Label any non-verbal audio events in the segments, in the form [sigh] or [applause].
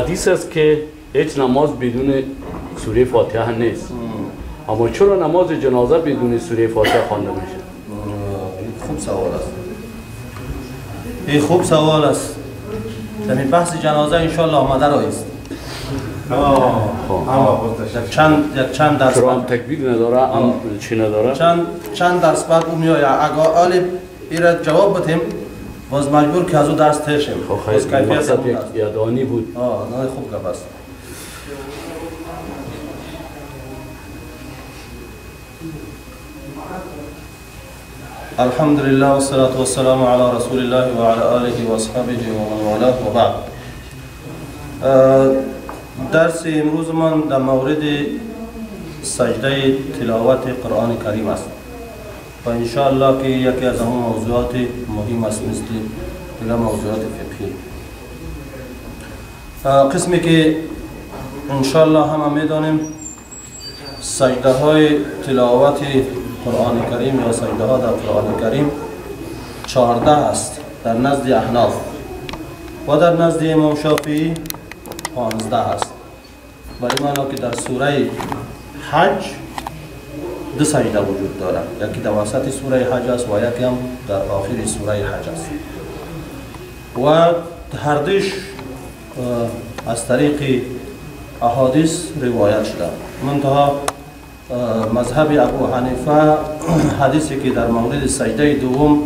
حدیث است که هیچ نماز بدون سوره فاتحه نیست. اما چرا نماز جنازه بدون سوره فاتحه خوانده میشه؟ این خوب سوال است. این خوب سوال است. در بحث جنازه انشالله آمده رایست یک چند یک چند درس هم بعد. تکبیر نداره؟ هم چی نداره؟ چند چند درس بعد او میآید. اگر آلی ایره جواب بدیم. باز مجبور که از او درس تیر شیم. خب باز خیلی کیفیت. یادانی بود. آه نه خوب گپ است الحمد لله والصلاة والسلام على رسول الله وعلى آله وأصحابه ومن والاه وبعد اه، درس امروز من در مورد سجده تلاوت قرآن کریم است. و انشاءالله که یکی از همون موضوعات مهم است مثل دیگر موضوعات فقهی. قسمی که انشالله همه می‌دانیم سجده های تلاوت قرآن کریم یا سجده ها در قرآن کریم چهارده است در نزد احناف و در نزد امام شافعی پانزده است. برای معنا که در سوره حج دو سجده وجود دارد. یکی در وسط سوره حج است و یکی هم در آخر سوره حج است و هر دوش از طریق احادیث روایت شده. منتها مذهب ابو حنیفه [clears throat] حدیثی که در مورد سجده دوم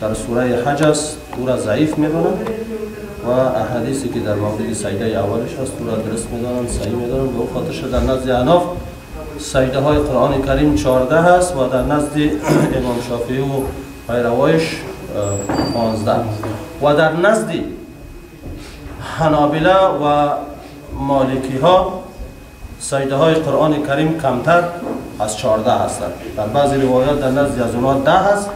در سوره حج است او را ضعیف می‌دانند و احادیثی که در مورد سجده اولش است او را درست می‌دانند صحیح می‌دانند به خاطر در نزد سجده های قرآن کریم 14 هست و در نزد [clears throat] امام شافعی و پیروایش اه، 15 و در نزد حنابله و مالکی ها سجده های قرآن کریم کمتر از 14 هستند. در بعضی روایات در نزد از اونها 10 هست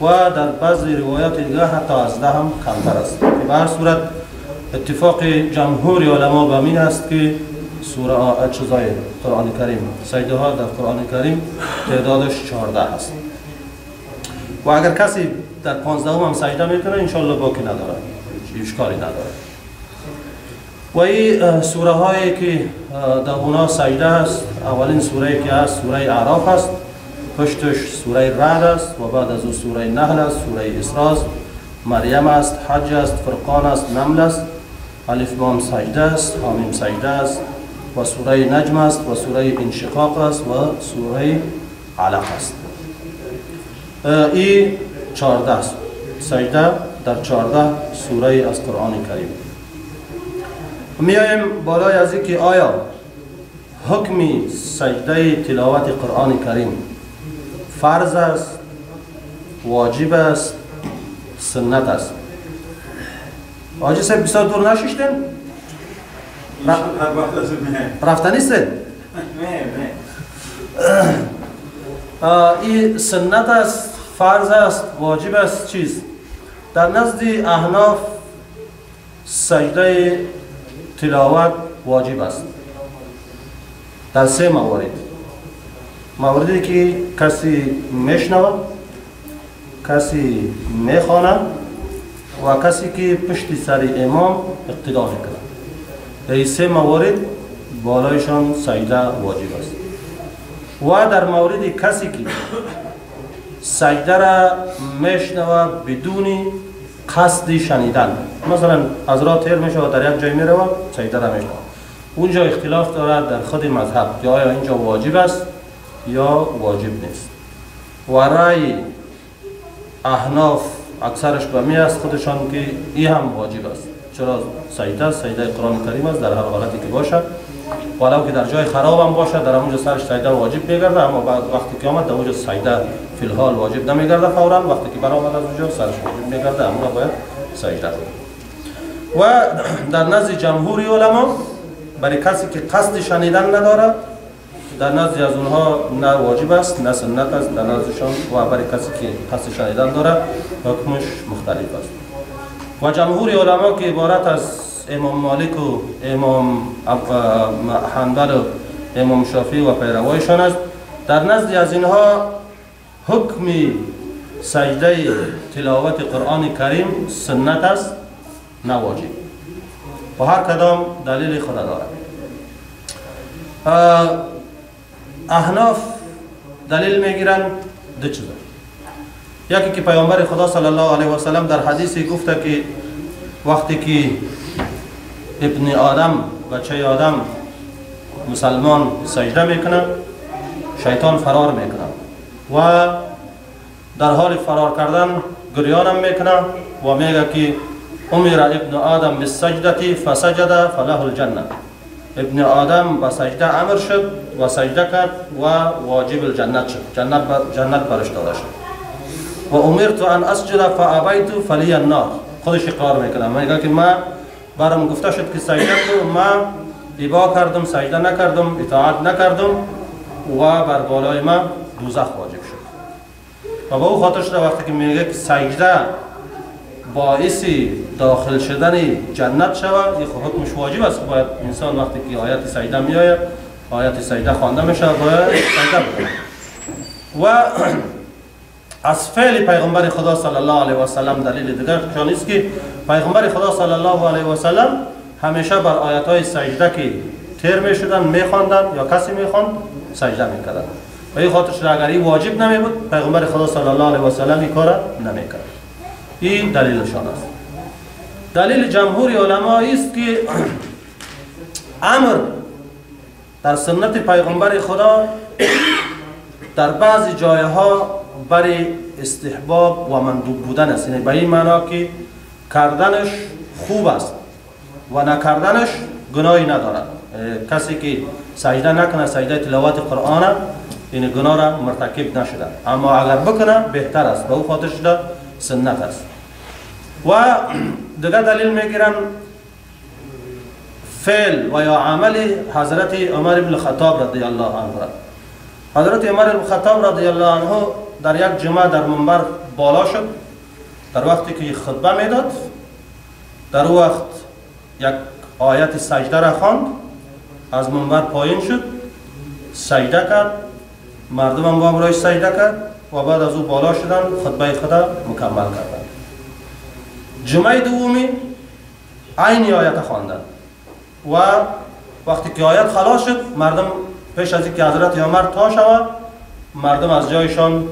و در بعضی روایات دیگه حتی از 10 هم کمتر است. به هر صورت اتفاق جمهور علما به است که سوره آ- چیزای قرآن کریم سجده ها در قرآن کریم تعدادش 14 هست و اگر کسی در 15 هم سجده می‌کنه انشالله باکی نداره اشکالی نداره و این سوره هایی که در اونا سجده است اولین سوره که هست سوره اعراف است پشتش سوره رعد است و بعد از او سوره نحل است سوره اسراء است مریم است حج است فرقان است نمل است الف لام سجده است حامیم سجده است و سوره نجم است و سوره انشقاق است و سوره علق است. اه، این چهارده است. سجده در چهارده سوره از قرآن کریم. میایم بالای از اینکه آیا حکمی سجده تلاوت قرآن کریم فرض است واجب است سنت است؟ آجی صاحب بسیار دور نششتن رفته نیستن آه، این سنت است فرض است واجب است چیز؟ در نزد احناف سجده تلاوت واجب است. در سه موارد. موردی که کسی میشنود کسی می‌خواند و کسی که پشت سر امام اقتدا می‌کنه در این سه موارد بالایشان سجده واجب است. و در مورد کسی که سجده را میشنوه بدون قصد شنیدن مثلا از راه تیر میشه و در یک جای میره سجده را میشنوه. اونجا اختلاف دارد در خود مذهب آیا اینجا واجب است یا واجب نیست. و رأی احناف اکثرش به می است خودشان که این هم واجب است. چرا سجده است؟ سجده قرآن کریم است در هر حالتی که باشد ولو که در جای خراب هم باشد در اونجا سرش سجده واجب میگرده اما بعد وقتی که آمد در اونجا سجده فی الحال واجب نمیگرده فورا وقتی که برآمد از اونجا سرش واجب میگرده اما باید سجده و در نزد جمهوری علما برای کسی که قصد شنیدن نداره در نزد از اونها نه واجب است نه سنت است در نزدشان و برای کسی که قصد شنیدن داره حکمش مختلف است. و جمهور علما که عبارت از امام مالک و امام حنبل و امام شافعی و پیروایشان است. در نزد از اینها حکم سجده تلاوت قرآن کریم سنت است نه واجب. و هر کدام دلیل خود دارد. احناف دلیل می‌گیرن دو یکی که پیامبر خدا صلی الله علیه و سلم در حدیثی گفته که وقتی که ابن آدم بچه آدم مسلمان سجده می‌کنه شیطان فرار می‌کنه و در حال فرار کردن گریانم می‌کنه و میگه که امیر ابن آدم بالسجدتی فسجد فله الجنه. ابن آدم به سجده امر شد و سجده کرد و واجب الجنت شد. جنت برش داده شد. و امرت ان اسجد فابیت فلی النار. خودش اقرار می‌کنه میگه که ما برام گفته شد که سجده کنم ما ایبا کردم سجده نکردم اطاعت نکردم و بر بالای ما دوزخ واجب شد. و با او خاطر شده وقتی که میگه که سجده باعث داخل شدن جنت شود این خب حکمش واجب است. باید انسان وقتی که آیت سجده میآید آیت سجده خوانده میشه باید سجده بکنه و [clears throat] از فعل پیغمبر خدا صلی الله علیه و سلم دلیل دیگر چون است که پیغمبر خدا صلی الله علیه و سلم همیشه بر آیات های سجده که تیر می شدن می یا کسی می خواند سجده می کردن و این خاطر شده اگر این واجب نمی بود پیغمبر خدا صلی الله علیه و سلم این کار نمی کرد این دلیلشان است. دلیل جمهور علما است که [clears throat] امر در سنت پیغمبر خدا در بعضی جایها برای استحباب و مندوب بودن است. یعنی به این معنا که کردنش خوب است و نکردنش گناهی ندارد. کسی که سجده نکنه سجده تلاوت قرآن این گناه را مرتکب نشده. اما اگر بکنه بهتر است. به او خاطر شده سنت است. و [clears throat] دیگر دلیل می‌گیرن فعل و یا عمل حضرت عمر بن خطاب رضی الله عنه حضرت عمر بن خطاب رضی الله عنه در یک جمعه در منبر بالا شد. در وقتی که خطبه می‌داد در وقت یک آیت سجده را خواند. از منبر پایین شد. سجده کرد. مردم هم با سجده کرد و بعد از او بالا شدن خطبه خدا مکمل کردن. جمعه دومی عین آیت خواندن. و وقتی که آیت خلاص شد مردم پیش از اینکه حضرت عمر تا شود مردم از جایشان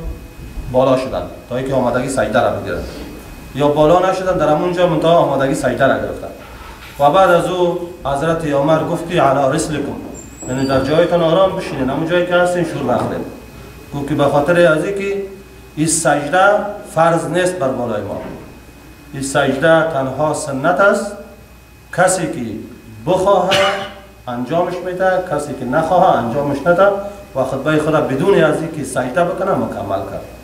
بالا شدن. تا اینکه آمادگی سجده را بگیرن یا بالا نشدن در همونجا منتها آمادگی سجده را گرفتن. و بعد از او حضرت عمر گفت که علی رسلکم. یعنی در جایتان آرام بشینین. همون جایی که هستین شور نخورین گفت که به خاطر از که این سجده فرض نیست بر بالای ما. این سجده تنها سنت است. کسی که بخواه انجامش میده کسی که نخواه انجامش نده. و خطبه خدا بدون از که سجده بکنه مکمل کرد.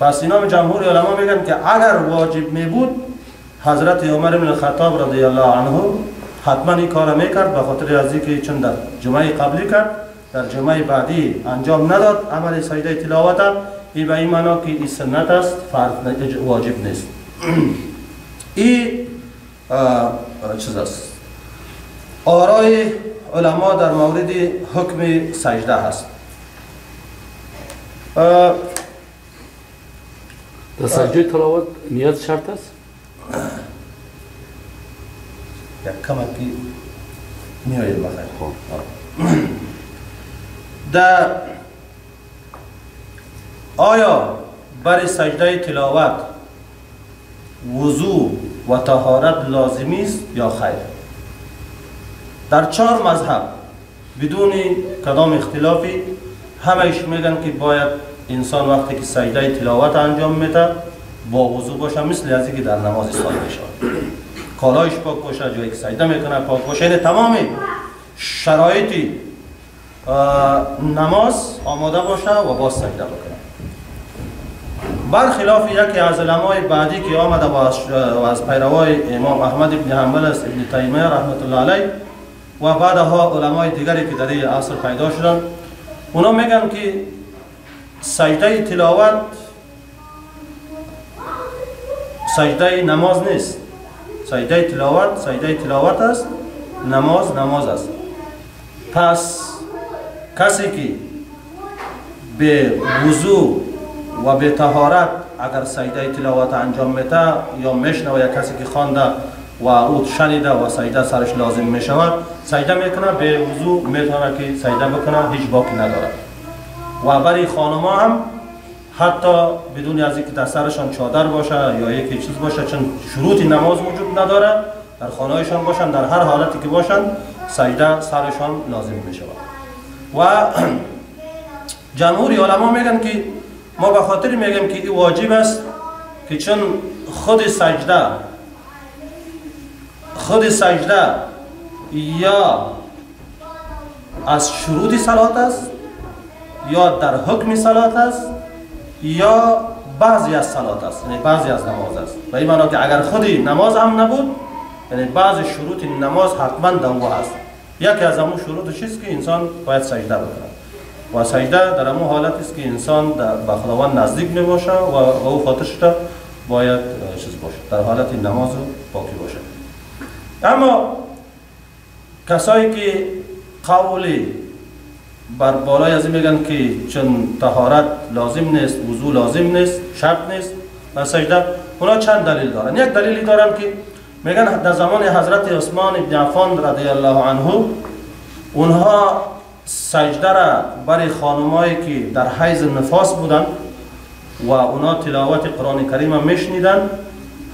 پس اینا جمهور علما میگن که اگر واجب می بود حضرت عمر بن الخطاب رضی الله عنه حتما این کار می‌کرد به خاطر از که چون در جمعه قبلی کرد در جمعه بعدی انجام نداد عمل سجده تلاوت این به این معنا که این سنت است فرض واجب نیست. [clears throat] این چیز است. آرای علما در مورد حکم سجده هست. در سجده تلاوت نیاز شرط است؟ یک کمکی میآید بخیر در آیا برای سجده تلاوت وضوع و طهارت لازمی است یا خیر؟ در چهار مذهب بدون کدام اختلافی همهش میگن که باید انسان وقتی که سجده تلاوت انجام میده با وضو باشه مثل از که در نماز سال میشه. کالایش پاک باشه جایی که سجده می‌کنه پاک باشه. این تمام شرایطی نماز آماده باشه و باز سجده بکنه. برخلاف یکی از علمای بعدی که آمده و از پیروای امام احمد ابن حنبل است ابن تیمیه رحمت الله علیه و بعدها علمای دیگری که در این عصر پیدا شدن اونا میگن که سجده تلاوت سجده نماز نیست. سجده تلاوت سجده تلاوت است. نماز نماز است. پس کسی که به وضوع و به طهارت اگر سجده تلاوت انجام میده یا میشنوه یا کسی که خوانده و او شنیده و سجده سرش لازم می شود سجده می‌کنه به وضو می‌تونه که سجده بکنه هیچ باکی نداره و برای خانما هم حتی بدون از اینکه در سرشان چادر باشه یا یکی چیز باشه چون شروط نماز وجود نداره در خانهایشان باشن در هر حالتی که باشن سجده سرشان لازم می شود و جمهور علما میگن که ما به خاطر میگم که این واجب است که چون خود سجده خود سجده یا از شروط صلات است یا در حکم صلات است یا بعضی از صلات است. یعنی بعضی از نماز است. و این معنی که اگر خودی نماز هم نبود یعنی بعض شروط نماز حتما دو است. یکی از همون شروط چیست که انسان باید سجده بکنه و سجده در همون حالت است که انسان به خداوند نزدیک می باشه و او خاطرش باید چیز باشه در حالت نماز باقی باشه. اما کسایی که قولی بر بالای از میگن که چون طهارت لازم نیست وضو لازم نیست شرط نیست و سجده. اونا چند دلیل دارن؟ یک دلیلی دارن که میگن در زمان حضرت عثمان ابن عفان رضی الله عنه اونها سجده را برای خانمایی که در حیز نفاس بودن و اونا تلاوت قرآن کریم میشنیدن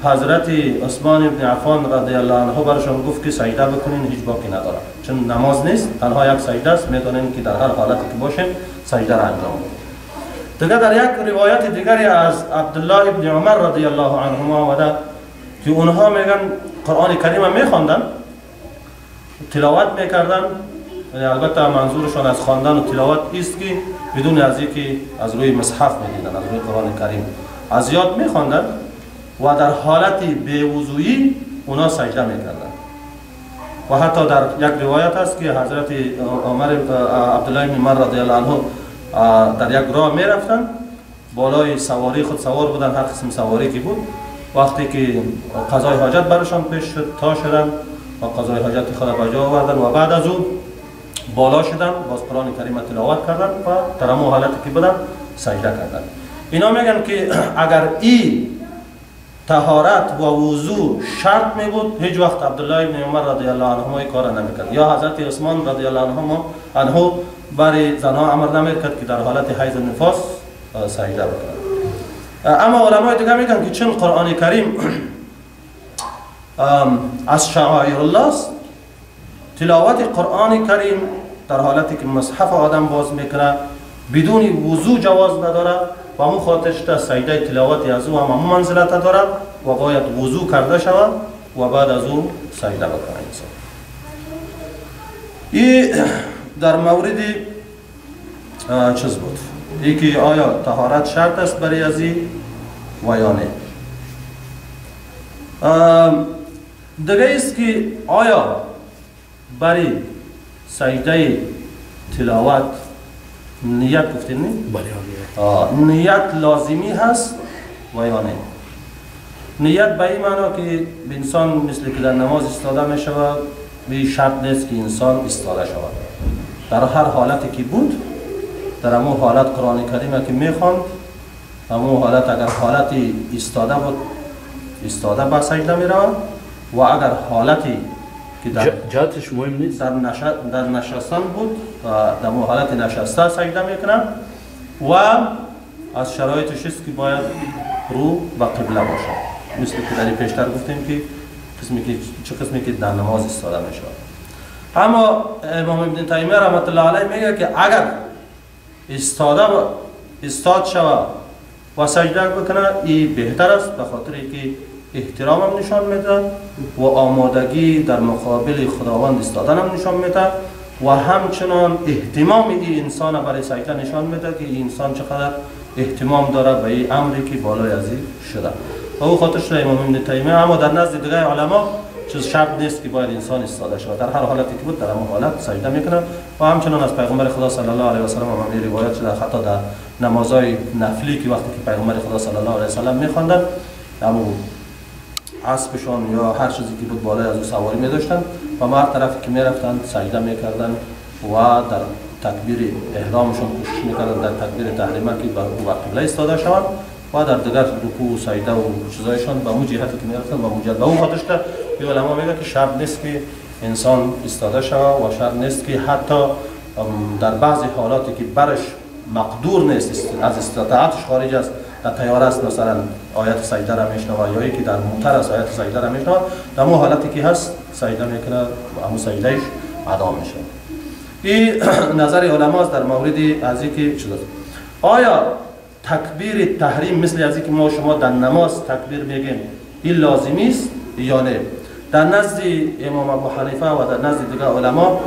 حضرت عثمان ابن عفان رضی الله عنه برشان گفت که سجده بکنین هیچ باکی نداره چون نماز نیست تنها یک سجده است. می‌تونین که در هر حالتی که باشین سجده را انجام دیگه در یک روایت دیگری از عبدالله ابن عمر رضی الله عنهما آمده که اونها میگن قرآن کریم میخواندن تلاوت می‌کردن. یعنی البته منظورشان از خواندن و تلاوت است که بدون از اینکه از روی مصحف می‌دیدن از روی قرآن کریم. از یاد میخواندن و در حالت بیوضویی اونا سجده می‌کردن. و حتی در یک روایت است که حضرت عمر عبدالله بن رضی الله عنه در یک راه می‌رفتن بالای سواری خود سوار بودن هر قسم سواری که بود. وقتی که قضای حاجت برشان پیش شد تا شدن و قضای حاجت خود به جا آوردن و بعد از او بالا شدن باز قرآن کریم تلاوت کردن و در همون حالتی که بودن سجده کردن. اینا میگن که [clears throat] اگر ای تهارت و وضو شرط می بود هیچ وقت عبدالله ابن عمر رضی الله عنه این کار نمی‌کرد. یا حضرت عثمان رضی الله عنه عنه برای زنها امر نمی‌کرد که در حالت حیض نفاس سجده بکنند اما علمای دیگه میگن که چون قرآن کریم از شعائر الله است تلاوت قرآن کریم در حالتی که مصحف آدم باز می‌کنه بدون وضو جواز نداره. و همون خاطرش تا سجده تلاوت از او هم همون منزلت داره و باید وضو کرده شود و بعد از او سجده بکنه انسان. این در مورد چیز بود؟ یکی آیا تهارت شرط است برای ازی و یا نه؟ دیگه است که آیا برای سجده تلاوت نیت گفتیم نه؟ بله نیت. لازمی هست؟ و یا نه؟ نیت به این معنا که انسان مثل که در نماز استاده می شود به شرط نیست که انسان استاده شود. در هر حالتی که بود در همون حالت قرآن کریم که می خواند همون حالت اگر حالتی استاده بود استاده با سجده می رود و اگر حالتی که در جاتش مهم نیست. در, در نشستن بود و در حالت نشسته سجده می‌کنن و از شرایطش است که باید رو به قبله باشه مثل که در پیشتر گفتیم که قسمی که چه قسمی که در نماز استاده میشه اما امام ابن تیمیه رحمت الله علیه میگه که اگر استاده استاد شود و سجده بکنه این بهتر است به خاطر که احترام هم نشان میده و آمادگی در مقابل خداوند استادن هم نشان میده و همچنان احتمام این انسان برای سجده نشان میده که این انسان چقدر احتمام داره به این امری که بالای از شده. و او خاطر شده امام ابن تیمیه اما در نزد دیگه علما چیز شرط نیست که باید انسان استاده شود. در هر حالتی که بود در همون حالت سجده می‌کنه و همچنان از پیغمبر خدا صلی الله علیه و سلم هم روایت شده. حتی در نمازهای نفلی که وقتی که پیغمبر خدا صلی الله علیه و سلم میخواندن همون اسبشان یا هر چیزی که بود بالای از او سواری می داشتن و ما هر طرف که می رفتن سجده می کردن و در تکبیر احرامشان کوشش می کردن در تکبیر تحریمه که بر او قبله استاده شوند و در دیگر رکوع و سجده و چیزایشان به اون جهتی که می رفتن و اون به اون خاطرش این علما میگه که شرط نیست که انسان استاده شود و شرط نیست که حتی در بعضی حالاتی که برش مقدور نیست از استطاعتش خارج است در تیار است مثلا آیت سجده را میشنوه یا که در موتر است آیت سجده را میشنوه. در مو حالتی که هست سجده می‌کنه و همون سجدهش ادام میشه. این [clears throat] نظر علما در مورد از که چیز آیا تکبیر تحریم مثل از که ما شما در نماز تکبیر میگیم این لازمی است یا نه؟ در نزد امام ابو حنیفه و در نزد دیگر علما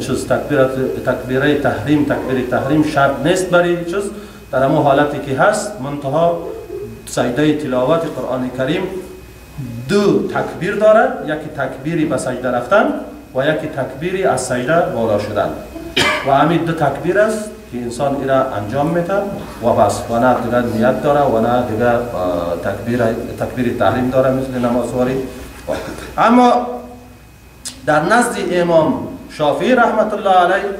چیز تکبیر تحریم تکبیر تحریم شرط نیست برای چیز؟ در همون حالتی که هست منتها سجده تلاوت قرآن کریم دو تکبیر دارد یکی تکبیری به سجده رفتن و یکی تکبیری از سجده بالا شدن. و همین دو تکبیر است که انسان ایرا انجام میده و بس و نه دیگر نیت داره و نه دیگر تکبیر تکبیر تحریم داره مثل نمازواری اما در نزد امام شافعی رحمت الله علیه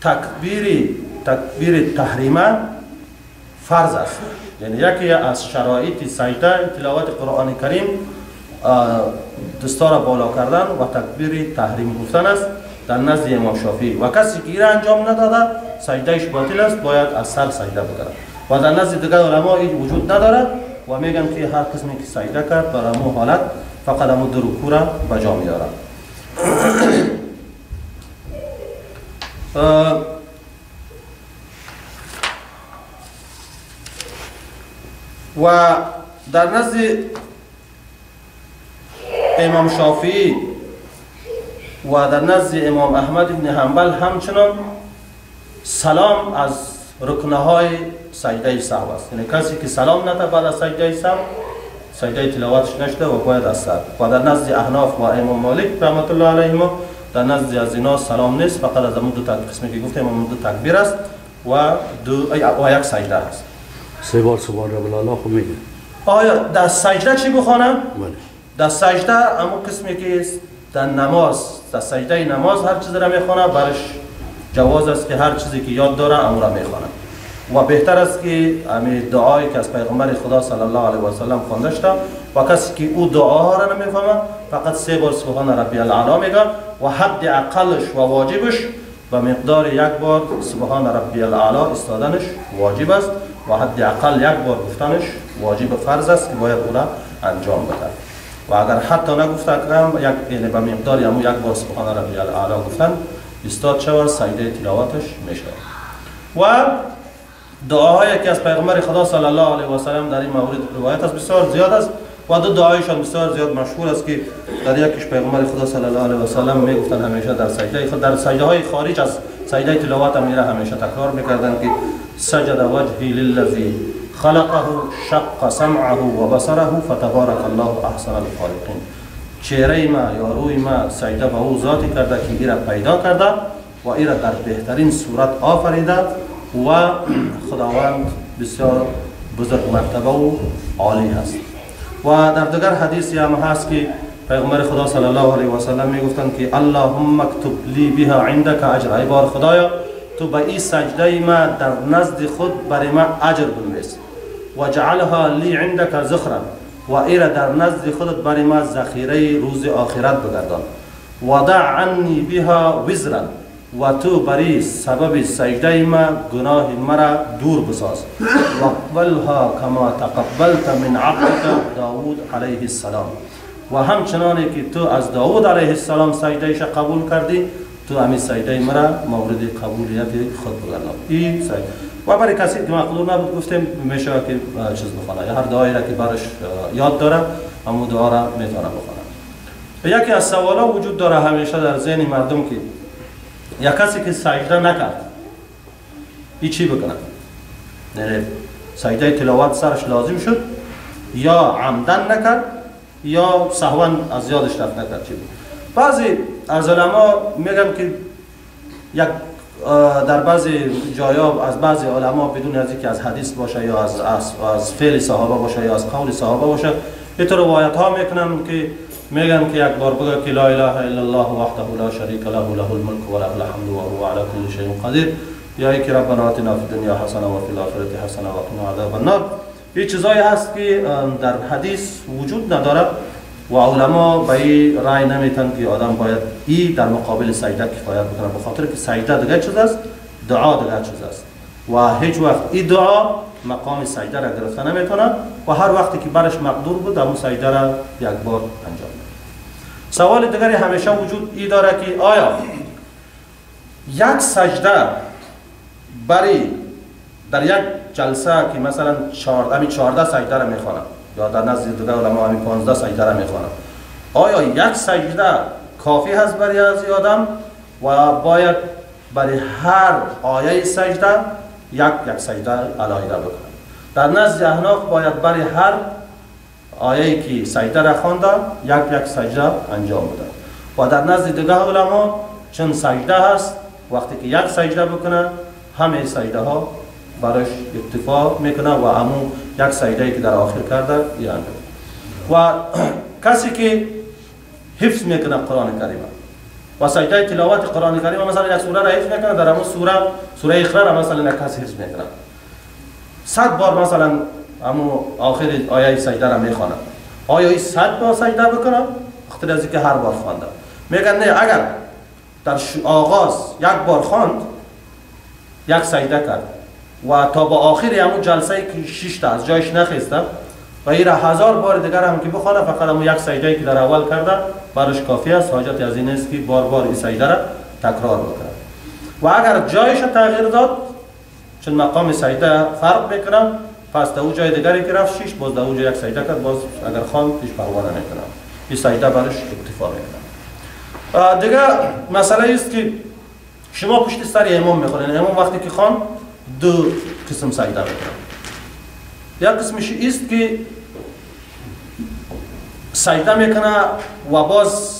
تکبیر تکبیر تحریمه فرض است. یعنی یکی از شرایط سجده تلاوت قرآن کریم دستار بالا کردن و تکبیر تحریم گفتن است در نزد امام شافعی. و کسی که انجام نداده سجدهش باطل است باید از سر سجده بکنه و در نزد دیگر علما این وجود ندارد و میگن که هر قسمی که سجده کرد در امو حالت فقط امو درکو را به جا میارد [coughs] و در نزد امام شافعی و در نزد امام احمد ابن حنبل همچنان سلام از رکنه های سجده سهو است. یعنی کسی که سلام نده بعد از سجده سهو سجده تلاوتش نشده و باید از سر. و در نزد احناف و امام مالک رحمت الله علیهما در نزد از اینا سلام نیست. فقط از امون قسمی که گفتیم دو تکبیر است و دو و یک سجده است. سه بار سبحان رب الله خوب میگه. آیا در سجده چی بخوانم؟ بله. در سجده اما قسمی که در نماز. در سجده نماز هر چیزی را می‌خوانه برش جواز است که هر چیزی که یاد داره امو را می‌خوانه و بهتر است که امی دعایی که از پیغمبر خدا صلی الله علیه و سلم خوانده شده و کسی که او دعاها را نمی‌فهمه فقط سه بار سبحان ربی الاعلا میگه و حد اقلش و واجبش به مقدار یک بار سبحان ربی الاعلا استادنش واجب است. و حد اقل یک بار گفتنش واجب فرض است که باید او انجام بده و اگر حتی نگفته کم یک یعنی به مقدار یک بار سبحان ربی الاعلا گفتن استاد شود سجده تلاوتش میشه. و دعاهایی که از پیغمبر خدا صلی الله علیه و سلم در این مورد روایت است بسیار زیاد است و دو دعایشان بسیار زیاد مشهور است که در یکیش پیغمبر خدا صلی الله علیه و سلم می‌گفتن همیشه در سجده در سجده های خارج از سجده تلاوت هم همیشه تکرار می‌کردن که سجد وجهی للذی خلقه شق سمعه و بصره فتبارك الله أحسن الخالقین چهره ما یا روی ما سجده به أو ذاتی کرده که ایره پیدا کرده و ایره در بهترین صورت آفریده و خداوند بسیار بزرگ مرتبه و عالی هست. و در دیگر حدیثی هم هست که پیغمبر خدا صلی الله علیه و سلم می گفتند که اللهم اکتب لی بها عندك اجر ای بار خدایا ту ба и саҷдаи ма дар назди худ бари ма аҷр бинвис ваҷъалҳо ли индака зухран ва ира дар назди худат бари ма захираи рӯзи охират бигардон вада анни биҳо визран. Ва ту бари сабаби саҷдаи ма гуноҳи мара дур бисоз. Вақбалҳо кама тақаббалта мин абдика давуд алайҳи ассалом ва ҳамчуноне ки ту аз давуд алайҳи ассалом саҷдаиша қабул кардӣ تو همین سجده مرا مورد قبولیت خود بگردان. این سجده و برای کسی که مقدور نبود گفتیم میشه که چیز بخونه. هر دعایی را که برش یاد داره همون دعا را می‌تونه بخونه یکی از سوالا وجود داره همیشه در ذهن مردم که یا کسی که سجده نکرد ای چی بکنه؟ یعنی سجده تلاوت سرش لازم شد؟ یا عمدن نکرد یا سهوان از یادش رفت نکرد؟ چی بود؟ بعضی از علما میگن که یک در بعضی جایا از بعضی علما بدون از اینکه از حدیث باشه یا از از, از فعل صحابه باشه یا از قول صحابه باشه اینطور روایت ها می‌کنن که میگن که یک بار بگه که لا اله الا الله وحده لا شریک له له الملك و له الحمد و هو على كل شيء قدیر. یا که ربنا آتنا فی الدنیا حسنه و فی الاخره حسنه و قنا عذاب النار. این چیزایی هست که در حدیث وجود نداره و علما به این رای نمیتن که آدم باید ای در مقابل سجده کفایت بکنه به خاطر که سجده دیگه چیز است؟ دعا دیگه چیز است. و هیچ وقت این دعا مقام سجده را گرفته نمی‌تونه و هر وقتی که برش مقدور بود اون سجده را یک بار انجام بده سوال دیگری همیشه وجود ای داره که آیا یک سجده برای در یک جلسه که مثلا 14 14 سجده را می‌خوانم یا در نزد دیگر علما همین 15 سجده را می‌خوانم. آیا یک سجده کافی هست برای از آدم و باید برای هر آیه سجده یک یک سجده علاهده بکنم در نزد احناف باید برای هر آیه که سجده را خوانده یک یک سجده انجام بده. و در نزد دیگر علما چون سجده هست وقتی که یک سجده بکنه همه سجده ها براش اتفاق می‌کنه و همون یک سجده که در آخر کرده یعنی و [clears throat] کسی که حفظ می‌کنه قرآن کریم. و سجده تلاوت قرآن کریم مثلا یک سوره را حفظ می‌کنه در همون سوره سوره اخرا را مثلا یک کسی حفظ می‌کنه. صد بار مثلا همون آخر آیه سجده را می‌خوانه آیا این صد بار سجده بکنه وقتی از که هر بار خوانده میگن نه اگر در آغاز یک بار خواند یک سجده کرد. و تا با آخر همون جلسه که شش تا از جایش نخسته و این هزار بار دیگر هم که بخوانه فقط همون یک سجده که در اول کرده برش کافی است. حاجت از این است که بار بار این سجده را تکرار بکنه و اگر جایش تغییر داد چون مقام سجده فرق می‌کنه پس در جای دیگری که رفت شش باز در اونجا یک سجده کرد باز اگر خان پیش پروا نمی‌کنه این سجده برش اکتفا می‌کنه دیگه مسئله است که شما پشت سر امام می‌خورین. امام وقتی که خان دو قسم سجده می‌کنه یک قسمش است که سجده می‌کنه و باز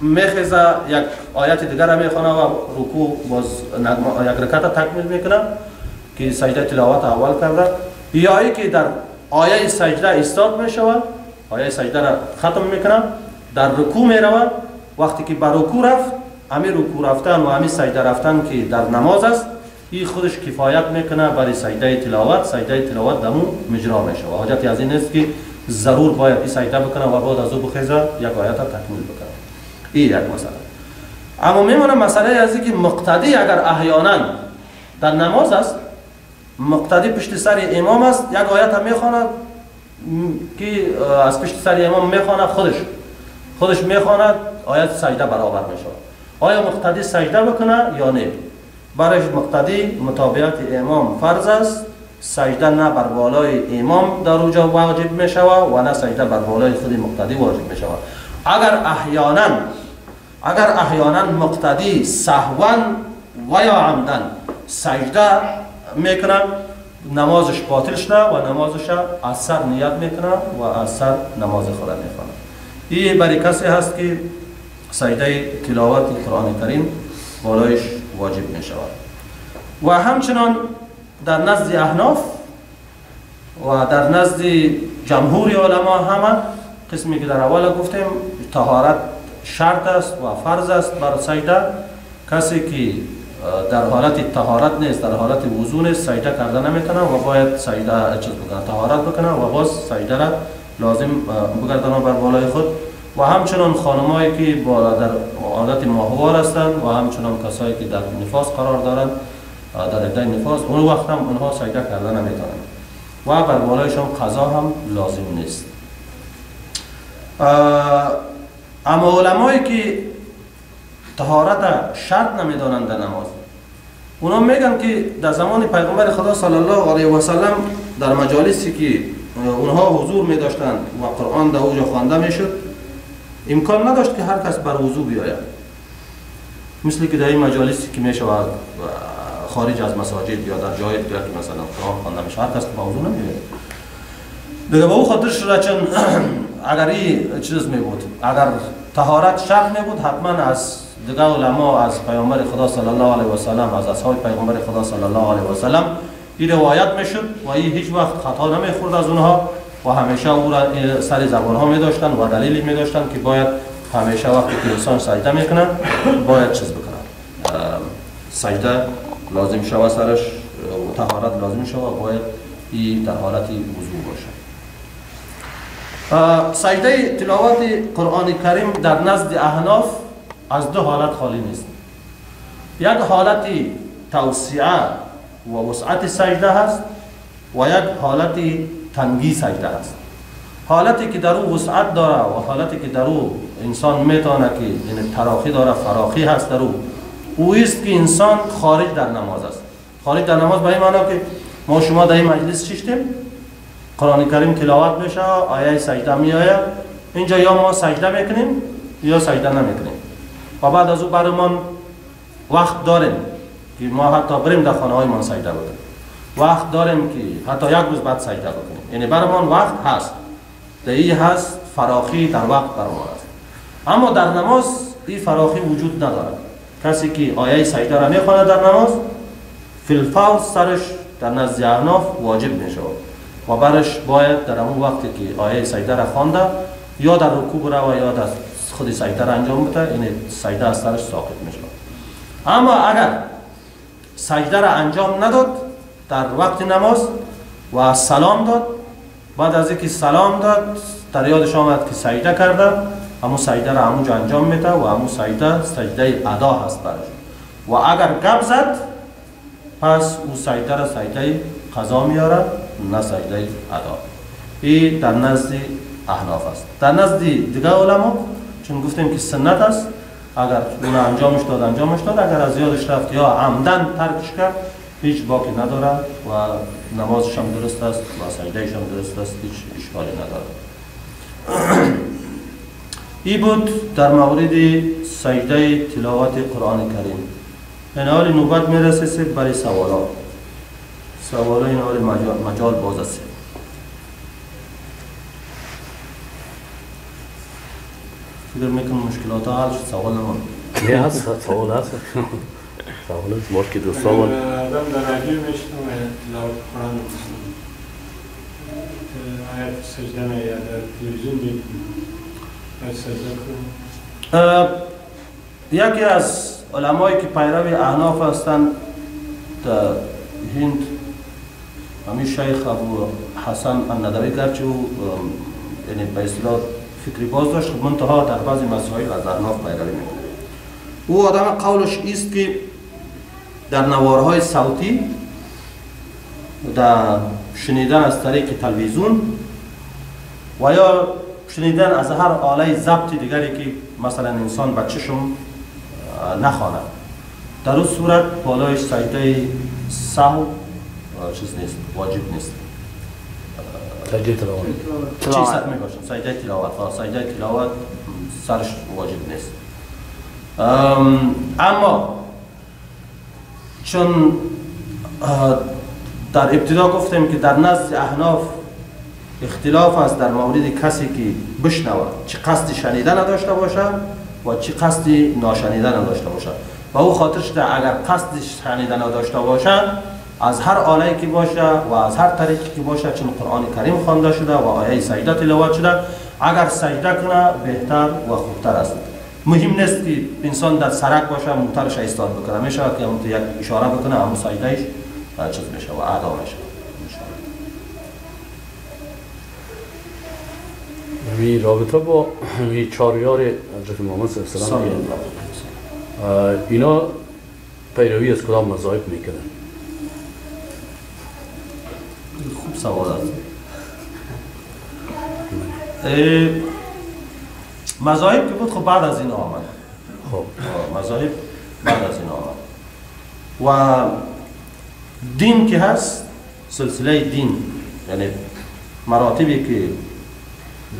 میخیزه یک آیت دیگر می‌خونه و رکوع باز یک رکعت تکمیل می‌کنه که سجده تلاوت اول کرده یا ای که در آیه سجده استاد می‌شود آیه سجده را ختم می‌کنه در رکوع می‌رود وقتی که بر رکوع رفت همین رکوع رفتن و همین سجده رفتن که در نماز است این خودش کفایت می‌کنه برای سجده تلاوت سجده تلاوت دمو مجرا میشه. و حاجتی از این است که ضرور باید این سجده بکنه و بعد از او بخیزه یک آیت تکمیل بکنه. این یک مسئله. اما میمونه مسئله از که مقتدی اگر احیانا در نماز است مقتدی پشت سر امام است یک آیت هم می‌خواند که از پشت سر امام می‌خواند خودش. خودش می‌خواند آیت سجده برابر میشه. آیا مقتدی سجده بکنه یا نه؟ برای مقتدی مطابقت امام فرض است سجده نه بر بالای امام در اوجا واجب می شود و نه سجده بر بالای خود مقتدی واجب می شود اگر احیانا اگر احیانا مقتدی سهوا و یا عمدن سجده می‌کنه نمازش باطل شده و نمازش از سر نیت می‌کنه و از سر نماز خود می‌خوانه این برای کسی هست که سجده تلاوت قرآن کریم بالایش واجب می شود و همچنان در نزد احناف و در نزد جمهوری علما همه قسمی که در اول گفتیم طهارت شرط است و فرض است بر سجده. کسی که در حالت طهارت نیست در حالت وضو نیست سجده کرده نمی‌تونه و باید سجده چیز بکنه طهارت بکنه و باز سجده را لازم بگردانه بر بالای خود. و همچنان خانمایی که با در حالت ماهوار هستند و همچنان کسایی که در نفاس قرار دارند در ادای نفاس اون وقت هم اونها سجده کرده نمی‌تونند و بر بالایشان قضا هم لازم نیست. اما علمایی که طهارت شرط نمی‌دانند در نماز اونا میگن که در زمان پیغمبر خدا صلی الله علیه و سلم در مجالسی که اونها حضور می داشتند و قرآن در اوجا خوانده می‌شد امکان نداشت که هر کس بر وضو بیاید. مثل که در این مجالسی که می شود خارج از مساجد یا در جای دیگر که مثلا قرآن خوانده میشه هر کس که وضو نمیاد دیگه به او خاطر شده چون [clears throat] اگر این چیز می بود اگر طهارت شرط می بود حتما از دیگه علما از پیامبر خدا صلی الله علیه و سلم از اصحاب پیامبر خدا صلی الله علیه و سلم این روایت می‌شد و این هیچ وقت خطا نمی‌خورد از اونها. و همیشه او را سر زبان ها می داشتن و دلیلی می داشتن که باید همیشه وقتی که انسان سجده می‌کنه باید چیز بکنه. سجده لازم شوه سرش و طهارت لازم شوه باید این در حالت وضو باشه سجده تلاوت قرآن کریم در نزد احناف از دو حالت خالی نیست. یک حالت توسعه و وسعت سجده هست و یک حالت تنگی سجده هست حالتی که در او وسعت داره و حالتی که در او انسان می‌تونه که یعنی تراخی داره فراخی هست در او او است که انسان خارج در نماز است. خارج در نماز به این معنا که ما شما در این مجلس ششتیم قرآن کریم تلاوت میشه آیه سجده می آید اینجا یا ما سجده می‌کنیم یا سجده نمی‌کنیم. و بعد از او برمان وقت داریم که ما حتی بریم در خانه های من سجده بکنیم. وقت داریم که حتی یک روز بعد سجده بکنیم. یعنی برمان وقت هست. این هست فراخی در وقت برمان است. اما در نماز این فراخی وجود ندارد. کسی که آیه سجده را می‌خواند در نماز فیلفاو سرش در نزد احناف واجب میشه و برش باید در اون وقتی که آیه سجده را خوانده یا در رکوع بره و یا در خود سجده را انجام بده. این سجده از سرش ساقط میشه اما اگر سجده را انجام نداد در وقت نماز و سلام داد. بعد از اینکه سلام داد در یادش آمد که سجده کرده. همون سجده را همونجا انجام میده و همون سجده سجده ادا هست برش. و اگر گپ زد پس او سجده را سجده قضا میاره نه سجده ادا. این در نزد احناف است. در نزد دیگه علما چون گفتیم که سنت است اگر اون انجامش داد انجامش داد. اگر از یادش رفت یا عمدن ترکش کرد هیچ باکی نداره و نمازش هم درست است و سجدهش درست است هیچ اشکالی نداره [clears throat] ای بود در مورد سجده تلاوت قرآن کریم. این حال نوبت می‌رسه برای سوالات سوال این حال مجال, باز است. فکر می‌کنم مشکلات حل سوال نمان نه هست. سوال هست. هست باش که دوستا من. آدم در رادیو میشنم تلاوت قرآن میشنم آیت سجده می یا در تلویزیون می‌بینم باید سجده کنم اه، یکی از علمایی که پیروی احناف هستند در هند همین شیخ ابو حسن الندوی گرچه او یعنی به اصطلاح فکری باز داشت خب منتها در بعضی مسائل از احناف پیروی می‌کنه. او آدم قولش است که در نوارهای صوتی در شنیدن از طریق تلویزیون و یا شنیدن از هر آله ضبط دیگری که مثلا انسان به چشم اه، نخواند. در اون صورت بالایش سجده سهو چیز نیست واجب نیست. سجده تلاوت. چی سر می‌باشم سجده تلاوت. ها سجده تلاوت سرش واجب نیست. ام، اما چون در ابتدا گفتیم که در نزد احناف اختلاف است در مورد کسی که بشنوه چه قصد شنیدن داشته باشه و چه قصد ناشنیدن داشته باشه و او خاطر شده اگر قصد شنیدن داشته باشه از هر آلهی که باشه و از هر طریقی که باشه چون قرآن کریم خوانده شده و آیه سجده تلاوت شده اگر سجده کنه بهتر و خوبتر است. مهم نیست که انسان در سرک باشه موترش ایستاد بکنه. میشه که همون یک اشاره بکنه همون اه، چیز میشه و ادا میشه. می رابطه با می چاریار حضرت محمد صلی الله علیه و اینا پیروی از کدام مذاهب می‌کنن؟ خوب سوال است. مذاهب که بود خب بعد از این آمد. خب. مذاهب بعد از این آمد. و دین که هست سلسله دین یعنی مراتبی که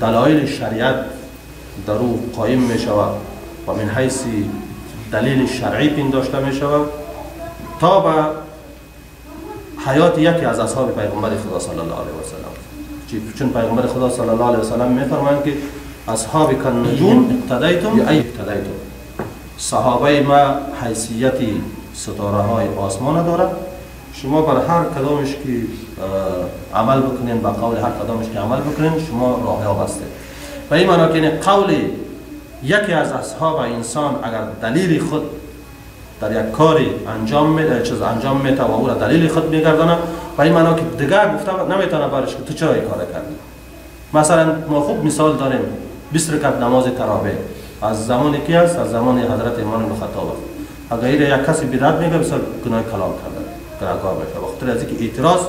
دلایل شریعت در او قایم می شود و من حیث دلیل شرعی پنداشته می شود تا به حیات یکی از اصحاب پیغمبر خدا صلی الله علیه و سلم. چون پیغمبر خدا صلی الله علیه و سلم میفرمایند که اصحاب کن نجوم اقتدیتم؟ یا ای؟ اقتدیتم. صحابه ما حیثیتی ستاره های آسمان دارد. شما بر هر کدامش که عمل بکنین با قول هر کدامش که عمل بکنین شما راهیاب هستید و این معنی که قول یکی از اصحاب انسان اگر دلیل خود در یک کاری انجام میده چیز انجام میده و او را دلیل خود میگردانه و این معنا که دیگر گفته نمی‌تونه برش که تو چرا این کار کردی؟ مثلا ما خوب مثال داریم. 20 رکعت نماز تراویح. از زمان کی است؟ از زمان حضرت امام است. اگر یک کسی بدعت میگه بسیار گناه کلام کرده گناهکار میشه بخاطر از اینکه اعتراض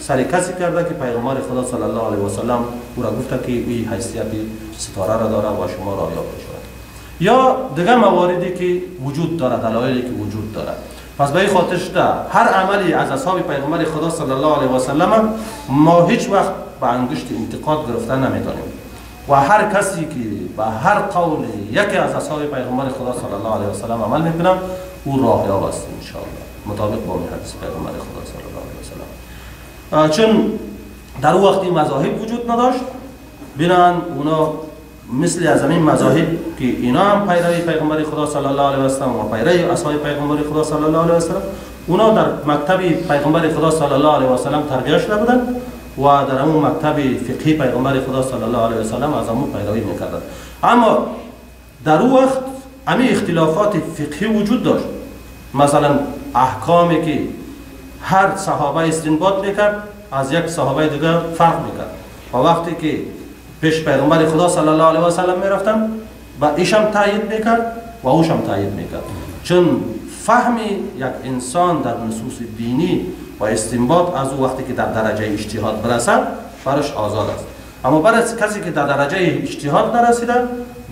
سر کسی کرده که پیغمبر خدا صلی الله علیه و سلم او را گفته که این حیثیت ستاره را داره و شما را یاد شود یا دیگه مواردی که وجود داره دلایلی که وجود داره پس به خاطر شده هر عملی از اصحاب پیغمبر خدا صلی الله علیه و سلم ما هیچ وقت به انگشت انتقاد گرفتن نمی‌تونیم و هر کسی که به هر قول یکی از اصحاب پیغمبر خدا صلی الله علیه و سلم عمل می‌کنم او راه یاب است ان مطابق با حدیث پیغمبر خدا صلی الله علیه و سلم. چون در وقتی مذاهب وجود نداشت بینن اونا مثل از این مذاهب که اینا هم پیروی پیغمبر خدا صلی الله علیه و سلم و پیروی اصحاب پیغمبر خدا صلی الله علیه و سلم اونا در مکتب پیغمبر خدا صلی الله علیه و سلم تربیت شده بودن و در همون مکتب فقهی پیغمبر خدا صلی الله علیه و سلم از همون پیروی می‌کردن. اما در او وقت همین اختلافات فقهی وجود داشت. مثلا احکامی که هر صحابه استنباط می‌کرد از یک صحابه دیگه فرق می‌کرد. و وقتی که پیش پیغمبر خدا صلی الله علیه و سلم می‌رفتم و ایشم تایید می‌کرد و اوشم تایید می‌کرد. چون فهم یک انسان در نصوص دینی و استنباط از او وقتی که در درجه اجتهاد برسد برش آزاد است. اما برای کسی که در درجه اجتهاد نرسیده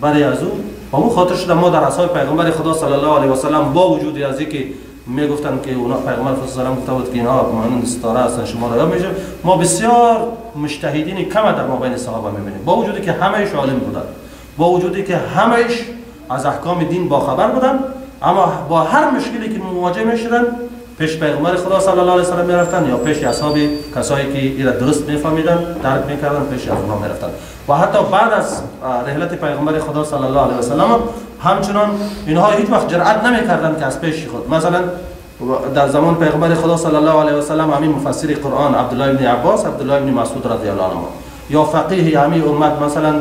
برای از او و اون خاطر شده. ما در اصحاب پیغمبر خدا صلی الله علیه و سلم با وجود از اینکه می‌گفتن که اونا پیغمبر خدا صلی الله گفته بود که اینا مانند ستاره هستن شما را میشه. ما بسیار مجتهدین کم در ما بین صحابه می‌بینیم. با وجودی که همهش عالم بودن. با وجودی که همهش از احکام دین با خبر بودن. اما با هر مشکلی که مواجه می‌شدن پیش پیغمبر خدا صلی الله علیه و سلم می‌رفتن یا پیش اصحاب کسایی که اینا درست میفهمیدن درک می‌کردن پیش از اونها می‌رفتن. و حتی بعد از رحلت پیغمبر خدا صلی الله علیه و سلم همچنان اینها هیچ وقت جرأت نمی‌کردن که از پیش خود. مثلا در زمان پیغمبر خدا صلی الله علیه و سلم همین مفسر قرآن عبدالله ابن عباس عبدالله ابن مسعود رضی الله عنه یا فقیه همین امت مثلا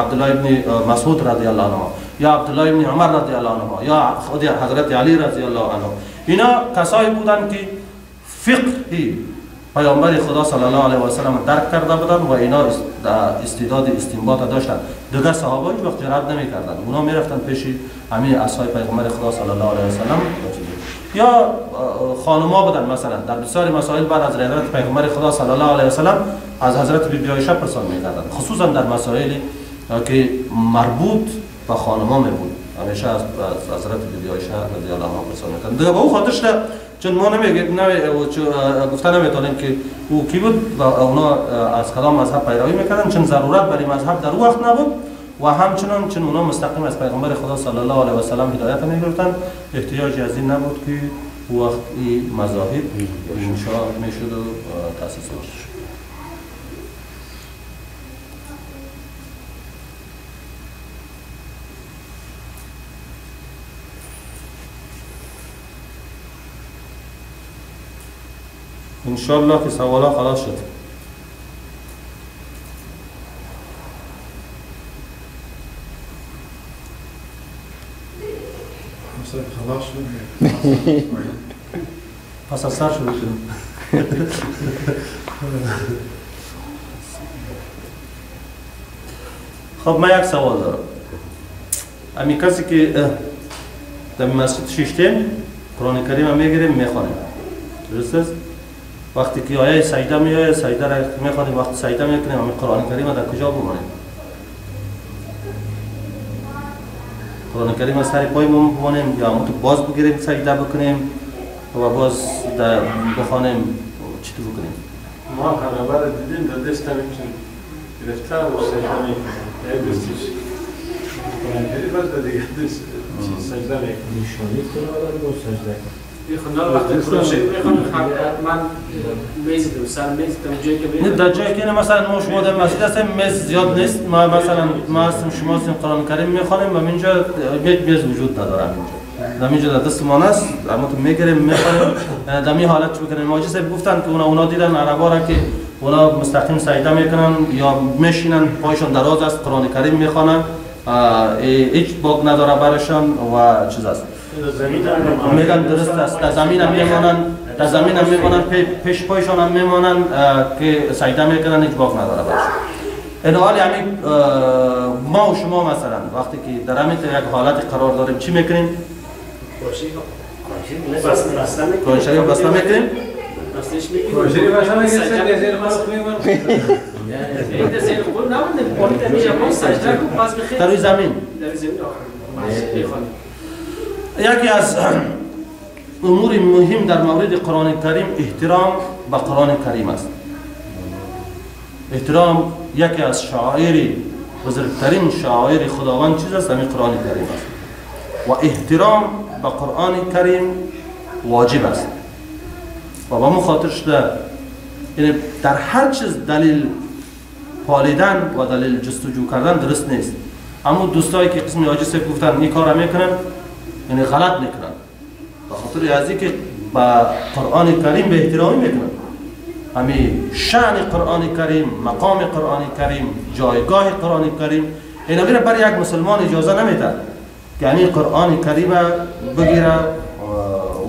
عبدالله ابن مسعود رضی الله عنه یا عبدالله ابن عمر رضی الله عنه یا خود حضرت علی رضی الله عنه اینا کسایی بودن که فقه پیامبر خدا صلی الله علیه و سلم درک کرده بودن و اینا استعداد استنباط داشتن. دیگه صحابه هیچ وقت جرأت نمی‌کردن. اونا می‌رفتن پیش همین اصحاب پیغمبر خدا صلی الله علیه و سلم. یا خانما بودن مثلا. در بسیاری مسائل بعد از رحلت پیغمبر خدا صلی الله علیه و سلم از حضرت بی عایشه پرسان می‌کردن. خصوصا در مسائلی که مربوط به خانما می بود. همیشه از حضرت بی عایشه رضی الله عنها پرسان می‌کردن دیگه به او خاطر شده چون ما نمیگیم نمی گفته نمی‌تونیم که او کی بود و اونا از کدام مذهب پیروی می‌کردن. چون ضرورت برای مذهب در وقت نبود و همچنان چون اونا مستقیم از پیغمبر خدا صلی الله علیه و سلم هدایت می‌گرفتن. احتیاجی از این نبود که وقت این مذاهب انشاء می‌شد و تاسیس انشالله که سوالا خلاص شد. خلاص شد. [laughs] سر شروع شد. خب من یک سوال دارم. امی کسی که در مسجد شیشتیم قرآن کریم هم میگیریم میخوانیم. درست است وقتی که آیه سجده میایه سجده را می‌خوانیم. وقتی سجده می‌کنیم همین قرآن کریم در کجا بمانیم قرآن کریم از سر پای بمانیم یا همون تو باز بگیریم سجده بکنیم و باز بخوانیم. چی تو بکنیم؟ ما خرابه دیدیم در دست نمیشن گرفته و سجده می‌کنیم. یک دستش قرآن کریم باز در دیگه دست سجده می‌کنیم. نشانی کنه و سجده. کنه نه در جایی که مثلا ما شما در مسجد هستیم میز زیاد نیست ما مثلا ما هستیم شما هستیم قرآن کریم می‌خوانیم و اینجا میز وجود نداره اینجا در اینجا در دست ما است اما تو می‌گیریم می‌خوانیم در این حالت چی بکنیم ماجی صاحب گفتن که اونا اونا دیدن عربا را که اونا مستقیم سجده می‌کنن یا میشینن پایشون دراز است قرآن کریم می‌خوانن هیچ باگ نداره برشان و چیز است میگن درست است. در زمین هم میمانن در زمین هم میمانن پیش پایشان هم میمانن که سجده می‌کنن هیچ باق نداره باشه این حال یعنی ما و شما مثلا وقتی که در همین یک حالت قرار داریم چی می‌کنیم؟ کنشری رو بسته می‌کنیم؟ یه سر یه زیر [laughs] خواست میمون در روی زمین. یکی از امور مهم در مورد قرآن کریم احترام به قرآن کریم است. احترام یکی از شعائر بزرگترین شعائر خداوند چیز است؟ همین قرآن کریم است. و احترام به قرآن کریم واجب است. و به مو خاطر شده یعنی در هر چیز دلیل پالیدن و دلیل جستجو کردن درست نیست. اما دوستایی که قسم حاجی صاحب گفتن این کار می‌کنن؟ یعنی غلط می‌کنن. به خاطر ازی که با قرآن کریم به احترامی می‌کنن. همین شأن قرآن کریم مقام قرآن کریم جایگاه قرآن کریم این را بر یک مسلمان اجازه نمیده که همین قرآن کریم بگیره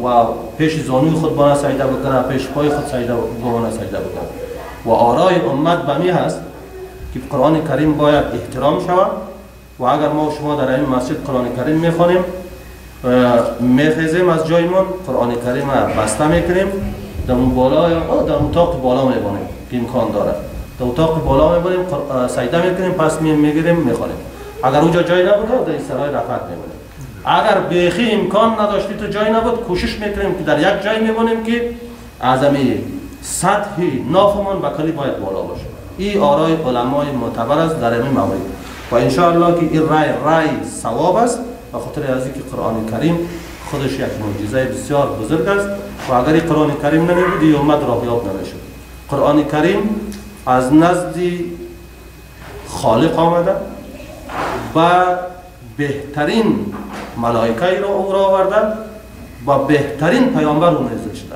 و پیش زانوی خود بانه سجده بکنه پیش پای خود سجده بانه سجده بکنه. و آرای امت به می هست که قرآن کریم باید احترام شود. و اگر ما و شما در این مسجد قرآن کریم می‌خوانیم میخیزیم از جایمون قرآن کریم بسته می‌کنیم. در اون بالا در اتاق بالا میبانیم. که امکان داره. در اتاق بالا میبانیم سجده می‌کنیم پس می می‌گیریم می‌خوانیم. اگر اونجا جای نبوده در این سرای رفت میبانیم اگر بیخی امکان نداشتی تو جای نبود کوشش می‌کنیم که در یک جای میبانیم که از همین سطح نافمان به کلی باید بالا باشه. این آرای علمای معتبر است در این مورد و انشاءالله که این رای رای ثواب است. و خاطر از که قرآن کریم خودش یک معجزه بسیار بزرگ است و اگر قرآن کریم نمی بود این امت راهیاب نمی‌شد قرآن کریم از نزد خالق آمده و بهترین ملائکه را او را آورده و بهترین پیامبر او نزد شده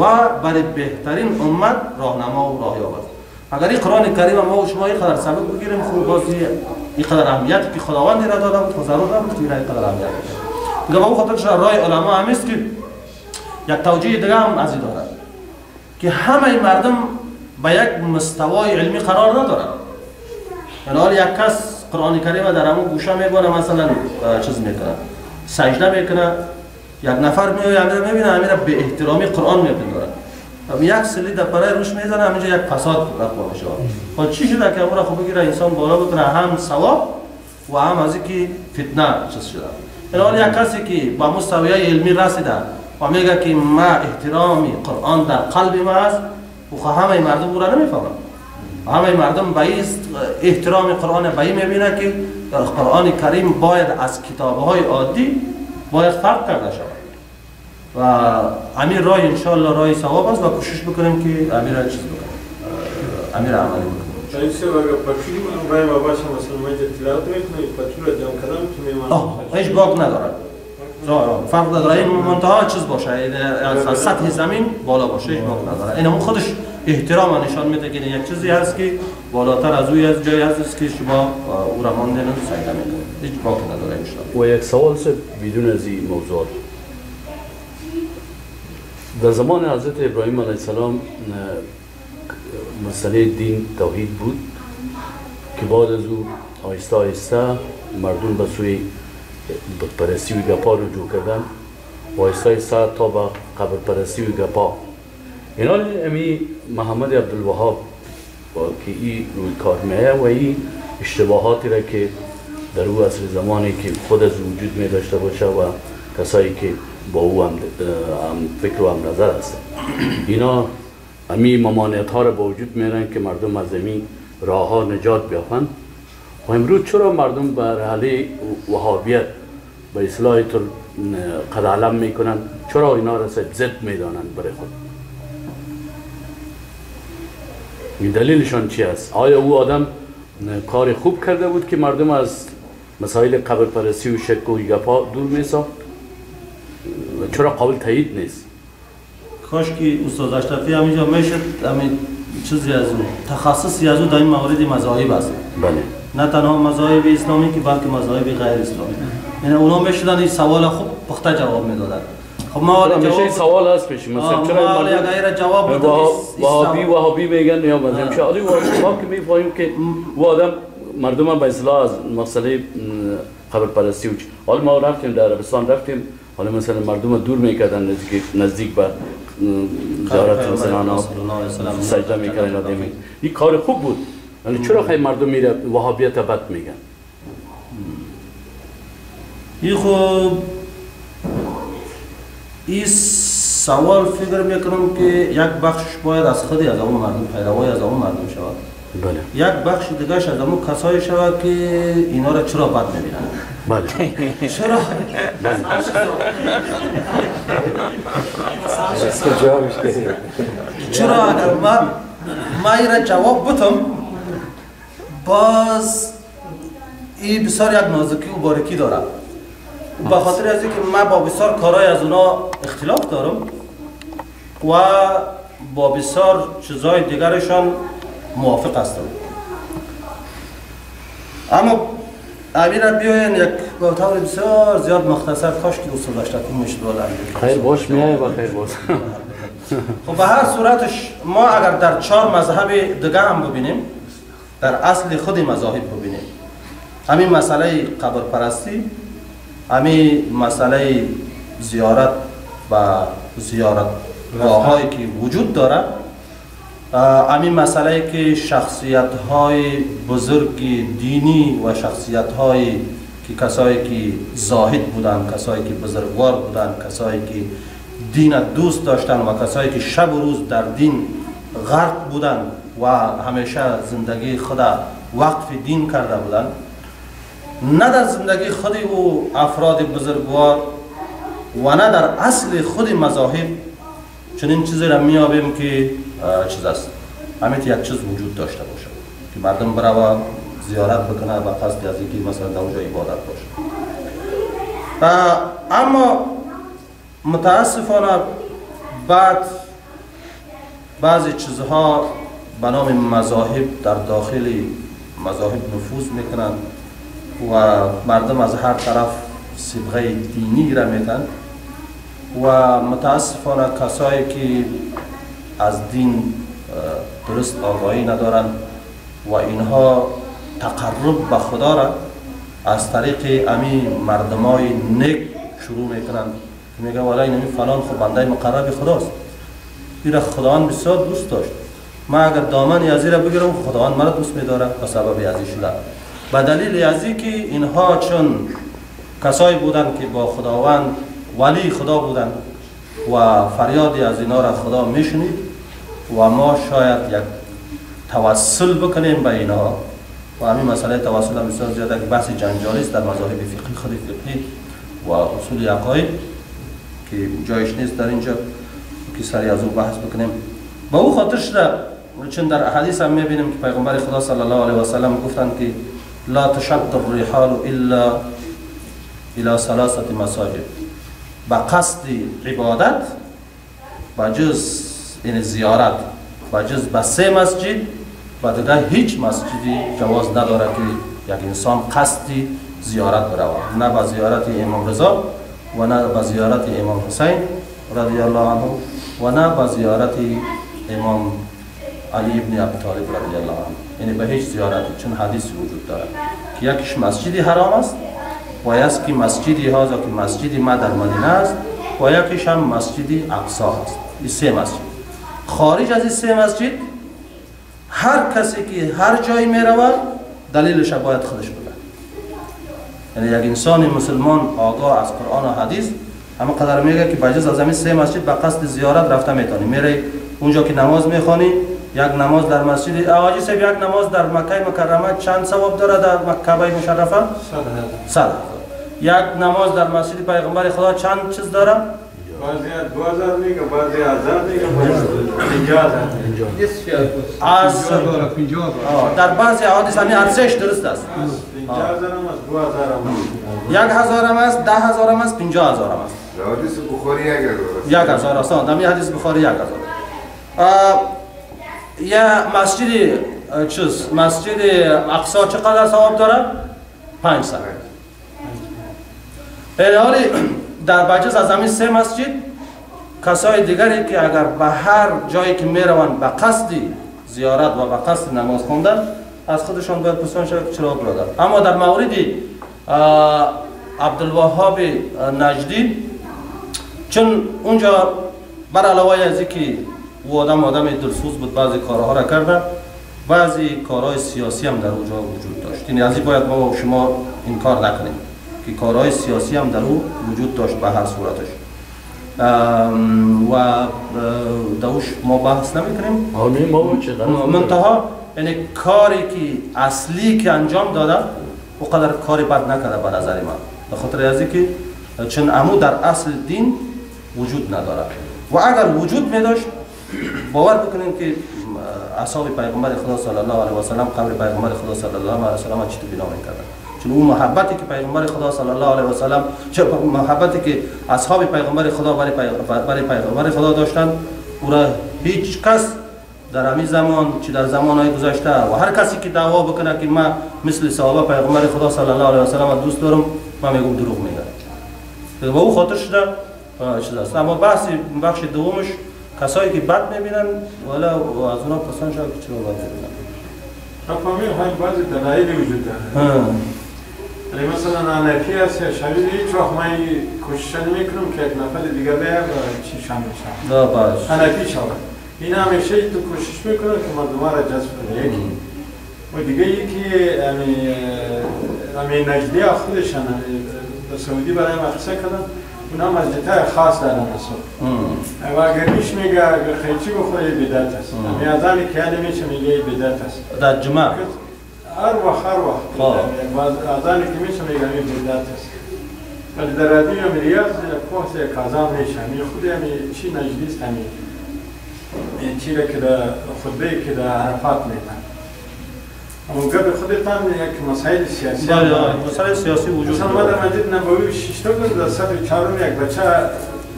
و برای بهترین امت راهنما و راهیاب است اگر این قرآن کریم ما و شما این قدر سبب بگیریم خوب بازی این قدر اهمیتی که خداوند را داده بود ضرور نبود که این قدر اهمیت دیگه با خاطر رای علما هم است که یک توجیه دیگه هم از دارد که همه مردم به یک مستوای علمی قرار ندارد یعنی حال یک کس قرآن کریم در همون گوشه میبونه مثلا چیز می‌کنه سجده می‌کنه یک نفر میاد امیر می‌بینه امیر به احترامی قرآن ام یک سلی در پرای روش می‌زنه همینجا یک فساد رفت میشه. خب چی شده که امور خوب بگیره انسان بالا بکنه هم ثواب و هم از اینکه فتنه چیز شده. این حال یک کسی که با مستوی علمی رسیده و میگه که ما احترامی قرآن در قلب ما است و همه مردم او را نمی‌فهمن. همه مردم به احترام قرآن به می‌بینه که قرآن کریم باید از کتاب های عادی باید فرق کرده شود. و امیر رای انشاءالله رای ثواب است و کوشش بکنیم که امیر چیز بکنیم امیر عملی بکنیم هیچ باگ نداره فرق نداره. این منتها چیز باشه. از سطح زمین بالا باشه. هیچ باگ نداره. این خودش احترام نشان میده که یک چیزی هست که بالاتر از اوی از جایی هست که شما او را مانده سجده می‌کنید هیچ باگ نداره انشاءالله. و یک سوال سه بدون از این موضوع. در زمان حضرت ابراهیم علیه السلام مسئله دین توحید بود که بعد از او آهسته آهسته مردم به سوی پرستی و گپا رجوع کردن و آهسته آهسته تا به قبر پرستی و گپا. این حال امی محمد عبدالوهاب که این روی کار میه و این اشتباهاتی را که در او عصر زمانی که خود از وجود می داشته باشه و کسایی که با او هم, فکر و هم نظر هستن اینا امی ممانعت ها را با وجود میرن که مردم از امی راه ها نجات بیافن و امروز چرا مردم به رحله وهابیت به اصلاح قد علم می‌کنن چرا اینا را زد می‌دانن برای خود؟ این دلیلشان چی است؟ آیا او آدم کار خوب کرده بود که مردم از مسائل قبر پرستی و شک و گپا دور میساخت؟ چرا قابل تایید نیست؟ کاش که استاد اشرفی همینجا می‌شد همین چیزی از اون تخصصی از اون در این موارد مذاهب است. بله. نه تنها مذاهب اسلامی که بلکه مذاهب غیر اسلامی. یعنی اونا می‌شدن این سوال خوب پخته جواب می‌دادن. خب ما این جواب سوال هست پیش مثلا چرا غیر جواب وهابی وهابی میگن یا مذهب. شاعری و ما که می‌فهمیم که و آدم مردم به اصلاح از مسئله قبر پرستی. حالا ما رفتیم در عربستان رفتیم حالا مثلا مردم دور می‌کردن نزدیک نزدیک به زیارت مثلا. سجده می‌کردن دیمی این کار خوب بود. ولی چرا خیلی مردم میره وهابیت بد میگن؟ این خوب این سوال فکر می‌کنم که یک بخش باید از خودی از اون مردم پیروای از اون مردم شود. بله. یک بخش دیگرش از اون کسایی شود که اینا را چرا بد می‌بینن بله. چرا؟ چرا؟ اگر من ما این را جواب بتم باز این بسیار یک نازکی و باریکی داره به خاطر از اینکه من با بسیار کارهای از اونا اختلاف دارم و با بسیار چیزهای دیگرشان موافق هستم. اما امیر بیاین یک با طور بسیار زیاد مختصر کاش که اصول اشتاکی می‌شد خیر باش میای و خیر باش. خب به هر صورتش ما اگر در چهار مذهب دیگه هم ببینیم در اصل خود مذاهب ببینیم. همین مسئله قبر پرستی همین مسئله زیارت و زیارت هایی که وجود داره اه، همین مسئله که شخصیت های بزرگ دینی و شخصیت های که کسایی که زاهد بودن کسایی که بزرگوار بودن کسایی که دین دوست داشتن و کسایی که شب و روز در دین غرق بودن و همیشه زندگی خود وقف دین کرده بودن نه در زندگی خود او افراد بزرگوار و نه در اصل خود مذاهب چنین چیزی را میابیم که چیز است. همین یک چیز وجود داشته باشه. که مردم برای زیارت بکنه و قصد از اینکه مثلا در اونجا عبادت باشه اما متاسفانه بعد بعضی چیزها به نام مذاهب در داخل مذاهب نفوذ می‌کنن و مردم از هر طرف صبغه دینی را میتن و متاسفانه کسایی که از دین درست آگاهی ندارن و اینها تقرب به خدا را از طریق امی مردمای نیک شروع می‌کنن. که میگن والا این امی فلان خب بنده مقرب خداست. این را خداوند بسیار دوست داشت. من اگر دامن یزی را بگیرم خداوند مرا دوست میداره به سبب یزی شده. به دلیل یزی که اینها چون کسایی بودند که با خداوند ولی خدا بودند و فریادی از اینا را خدا میشنید و ما شاید یک توسل بکنیم به اینها و همین مسئله توسل هم بسیار زیاده که بحث جنجالی است در مذاهب فقهی خود فقهی و اصول عقاید که جایش نیست در اینجا که سری از او بحث بکنیم. با او خاطر شده چون در احادیث هم می‌بینیم که پیغمبر خدا صلی الله علیه و سلم گفتند که لا تشد الرحال الا الى ثلاثه مساجد. به قصد عبادت و جز این زیارت و جز به سه مسجد و دیگر هیچ مسجدی جواز نداره که یک انسان قصدی زیارت برود. نه به زیارت امام رضا و نه به زیارت امام حسین رضی الله عنه و نه به زیارت امام علی ابن ابی طالب رضی الله عنه یعنی به هیچ زیارتی چون حدیثی وجود داره که یکیش مسجدی حرام است و یکی مسجدی هازا که مسجدی ما در مدینه است و یکیش هم مسجدی اقصا است. این سه مسجد. خارج از این سه مسجد هر کسی که هر جایی می رود دلیلش باید خودش بگه. یعنی یک انسان مسلمان آگاه از قرآن و حدیث اما قدر میگه که بجز از همین سه مسجد به قصد زیارت رفته می‌تونی. میره اونجا که نماز می‌خوانی یک نماز در مسجد. آقاجی صاحب یک نماز در مکه مکرمه چند ثواب داره در مکه مشرفه. صد یک نماز در مسجد پیغمبر خدا چند چیز داره؟ هزار هزار هزار. از در بعضی احادیث همین ارزش درست است. هزار است هزار است. یک هزار هم است ده هزار هم است پنجاه هزار هم است. حدیث بخاری یک هزار است. آه، در این حدیث بخاری یک هزار. یه مسجد چیز؟ مسجد اقصا چقدر ثواب داره؟ پنج سال در حالی در بجز از همین سه مسجد کسای دیگری که اگر به هر جایی که می‌روند به قصد زیارت و به قصد نماز خواندن از خودشان باید پرسان شود چرا برادر اما در مورد عبدالوهاب نجدی چون اونجا بر علاوه از اینکه او آدم آدم دلسوز بود بعضی کارها را کرده بعضی کارهای سیاسی هم در اونجا وجود داشت. یعنی از این باید ما شما این کار نکنیم. که کارهای سیاسی هم در او وجود داشت به هر صورتش. و دوش ما بحث نمی کنیم منتها یعنی کاری که اصلی که انجام داده اونقدر کاری بد نکرده به نظر من. به خاطر از اینکه چون امو در اصل دین وجود نداره. و اگر وجود می داشت باور بکنیم که اصحاب پیغمبر خدا صلی الله علیه و سلم قبر پیغمبر خدا صلی الله علیه و سلم چطور بنا می‌کردن. چون اون محبتی که پیغمبر خدا صلی الله علیه و سلم چه محبتی که اصحاب پیغمبر خدا برای پیغمبر, پیغمبر خدا داشتن. او را هیچ کس در همین زمان چی در زمان های گذشته و هر کسی که دعوا بکنه که من مثل صحابه پیغمبر خدا صلی الله علیه و سلم دوست دارم من میگم دروغ میگه و او خاطر شده. چیز است. اما بحث بخش دومش کسایی که بد می‌بینن ولی از اونا پرسان شد که چرا بد می‌بینن. فهمید های بعضی دلایلی وجود داره. یعنی مثلا انفی هست یا شبیه هیچ وقت من کوشش نمی‌کنم که یک نفر دیگه بیاد و چی شامل شد دا باش. انفی شود این همیشه تو کوشش می‌کنه که مردم را جذب کنه یکی. و دیگه یکی یعنی همین نجدی خودشان یعنی به سعودی برای مقصه کردن. اونا مسجد های خاص دارن اصلا. و اگر میش میگه اگر خیچی بخوره بدعت است. یعنی از آنی که یعنی میشه میگه بدعت است در جمعه. خب. و از آنی که میشه میگه این بدعت است. ولی در رادیو هم ریاض پوست کازان میشه. می خود همی چی است همی چی را که در خطبه که در عرفات میتن اما قبل خودتان یک مسائل سیاسی دارد. مسئله سیاسی وجود مثلا ما در مسجد نبوی شیشتا بود در صف چهارم یک بچه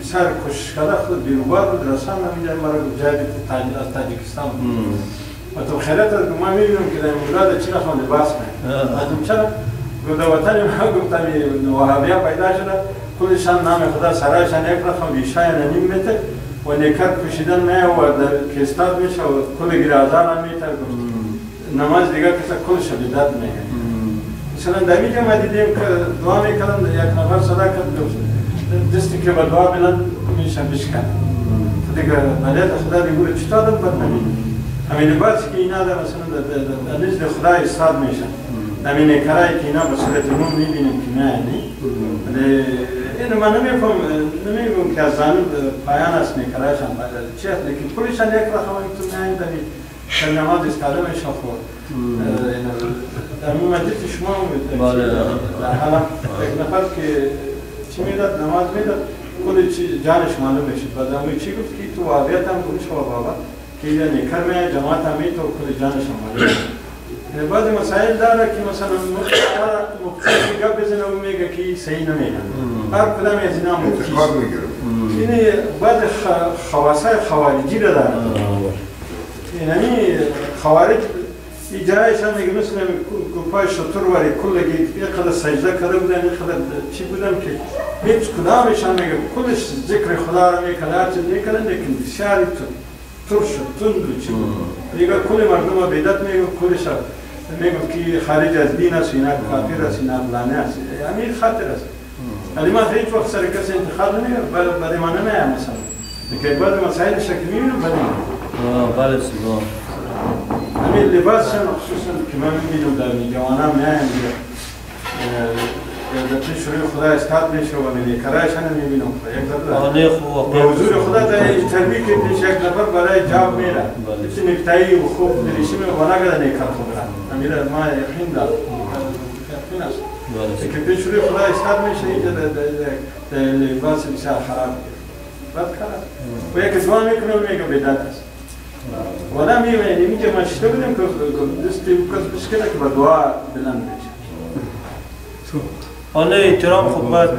بسیار کوشش کرده خود بیروبار بود. رسان نمیده مرا جایی از تاجیکستان بود. تو خیرت از ما می‌بینم که در مولاد چی نخواه لباس می اون چرا گفت وطن ما گفتم وهابیا پیدا شده کلشان نام خدا سرایشان یک رقم بیشای نیم متر و نیکر پوشیدن نه و در کستاد میشه و کل گرازان هم میتر نماز دیگر کسا کلش بدت میگه. مثلا در اینجا ما دیدیم که دعا می‌کردن یک نفر صدا کرد گفت دستی که به دعا بلند میشه بشکن دیگه ملیت خدا دیگه چطور داد بد نمید همین لباسی که اینا در مثلا در- در- در- در نزد خدا استاد میشن همین کرایی که اینا به صورت عموم می‌بینیم که نه یعنی اینو من نمیفهم نمیگم که از زانو پایان است میکرایشان چی هست لیکن کلشان یک رقم هم تو نه داری در نماز استاده میشن خود در مجلس شما هم حالا یک نفر که چی می‌داد نماز می‌داد کل چی جانش معلوم می‌شد بعد چی گفت که تو واقعیت هم گوش و بابا نیکر می جماعت هم می تو کل جانش هم معلوم میشد. یعنی بعض مسائل داره که مثلا مختصی گپ بزنه و میگه که صحیح نمیگه. هر کدام از اینا مختص انتقاد میگیرم یعنی بعض خ- خواصای خواریجی رو داره. یعنی خوارج ایجایش هم میگه مثل گوپای شطور وری کل یک قدر سجده کرده بودن یک قدر چی بودن که هیچ کدامش هم میگه کلش ذکر خدا رو میکنه هر چیز میکنه لیکن بسیاری تو- ترش و تند چی بود میگه کل مردم ها بیدت میگه کلش هم میگه که خارج از دین است اینا کافر است اینا فلانه است همین خاطر است ولی من هیچ وقت سر کسی انتخاب نمیگم برای من نمیگم مثلا لیکن بعد مسائل شکل می‌بینم برای من بله سیما همین لباسشان خصوصا که من می‌بینم در جوانان میایم پیش روی خدا استاد میشه و من کرایشان می‌بینم یک خوب به حضور خدا در تربیت پیش یک نفر برای جواب میره بله. پیش نکتایی و خوب دریشی می و نگه نیکر خود را امیر ما یقین بله که پیش روی خدا استاد میشه اینجا در- لباس بسیار خراب بد است. و یک دعا می‌کنه و میگه بدعت است و آدم می‌بینه اینجا ما شده بودیم که دستی کس بشکنه که با دعا بلند بشه آنه احترام خوب باید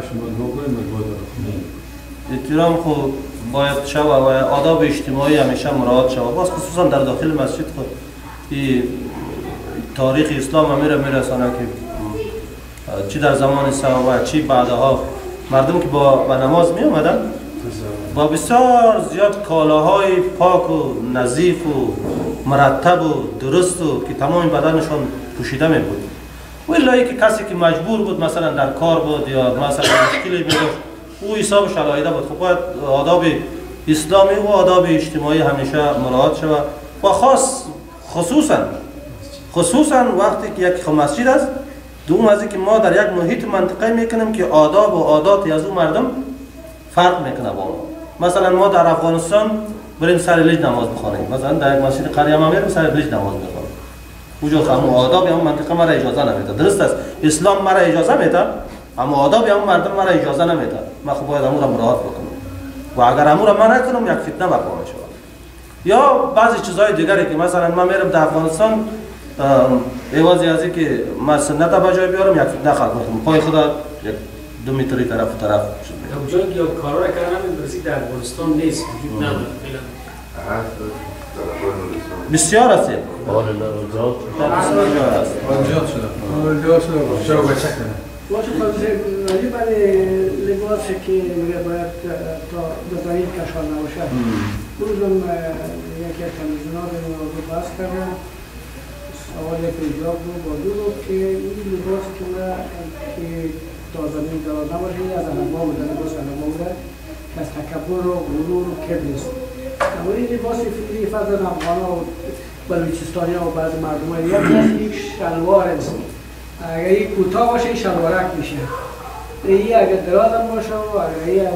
احترام خوب باید شود و آداب اجتماعی همیشه مراعات شود. باز خصوصا در داخل مسجد خود این تاریخ اسلام هم میره میرسانه که چی در زمان صحابه چی بعدها. مردم که با به نماز می آمدن با بسیار زیاد کالاهای پاک و نظیف و مرتب و درست و که تمام بدنشان پوشیده می بود. و الا که کسی که مجبور بود مثلا در کار بود یا مثلا مشکلی داشت او حسابش علایده بود. خب باید آداب اسلامی و آداب اجتماعی همیشه مراعات شود و خاص خصوصا خصوصا وقتی که یک مسجد است دوم از که ما در یک محیط منطقه می‌کنیم که آداب و عادات از اون مردم فرق می‌کنه با ما. مثلا ما در افغانستان بریم سر لیج نماز بخوانیم. مثلا در یک مسجد قریه ما میریم سر لیج نماز می‌خوانیم اونجا هم آداب هم منطقه مرا اجازه نمیده درست است اسلام مرا اجازه میده اما آداب هم مردم مرا اجازه نمیده ما خب باید امور مراعات بکنم و اگر امور ما نکنم یک فتنه برپا میشه یا بعضی چیزهای دیگری که مثلا من میرم در افغانستان ایوازی از که من سنت به جای بیارم یک فتنه خلق کنم پای خدا یک دو متری طرف طرف شد اونجا که کارا کردن برسی در افغانستان نیست وجود نداره بسیار است است باشه راجع برای لباسی که میگه باید تا بزایی کشان نباشه. روزم یکی از به موضوع بحث کردن سوال یک ایجاب رو با دو رو که این لباس که که تا زمین دار نباشه از هنما بوده لباس هنما بوده که از تکبر و غرور و کبر نیست اما این لباس فکری فرد افغان و بلوچستانی و بعض مردم ها یک شلوار است. اگر این کوتاه باشه شلوارک میشه. این اگر دراز هم باشه و اگر این از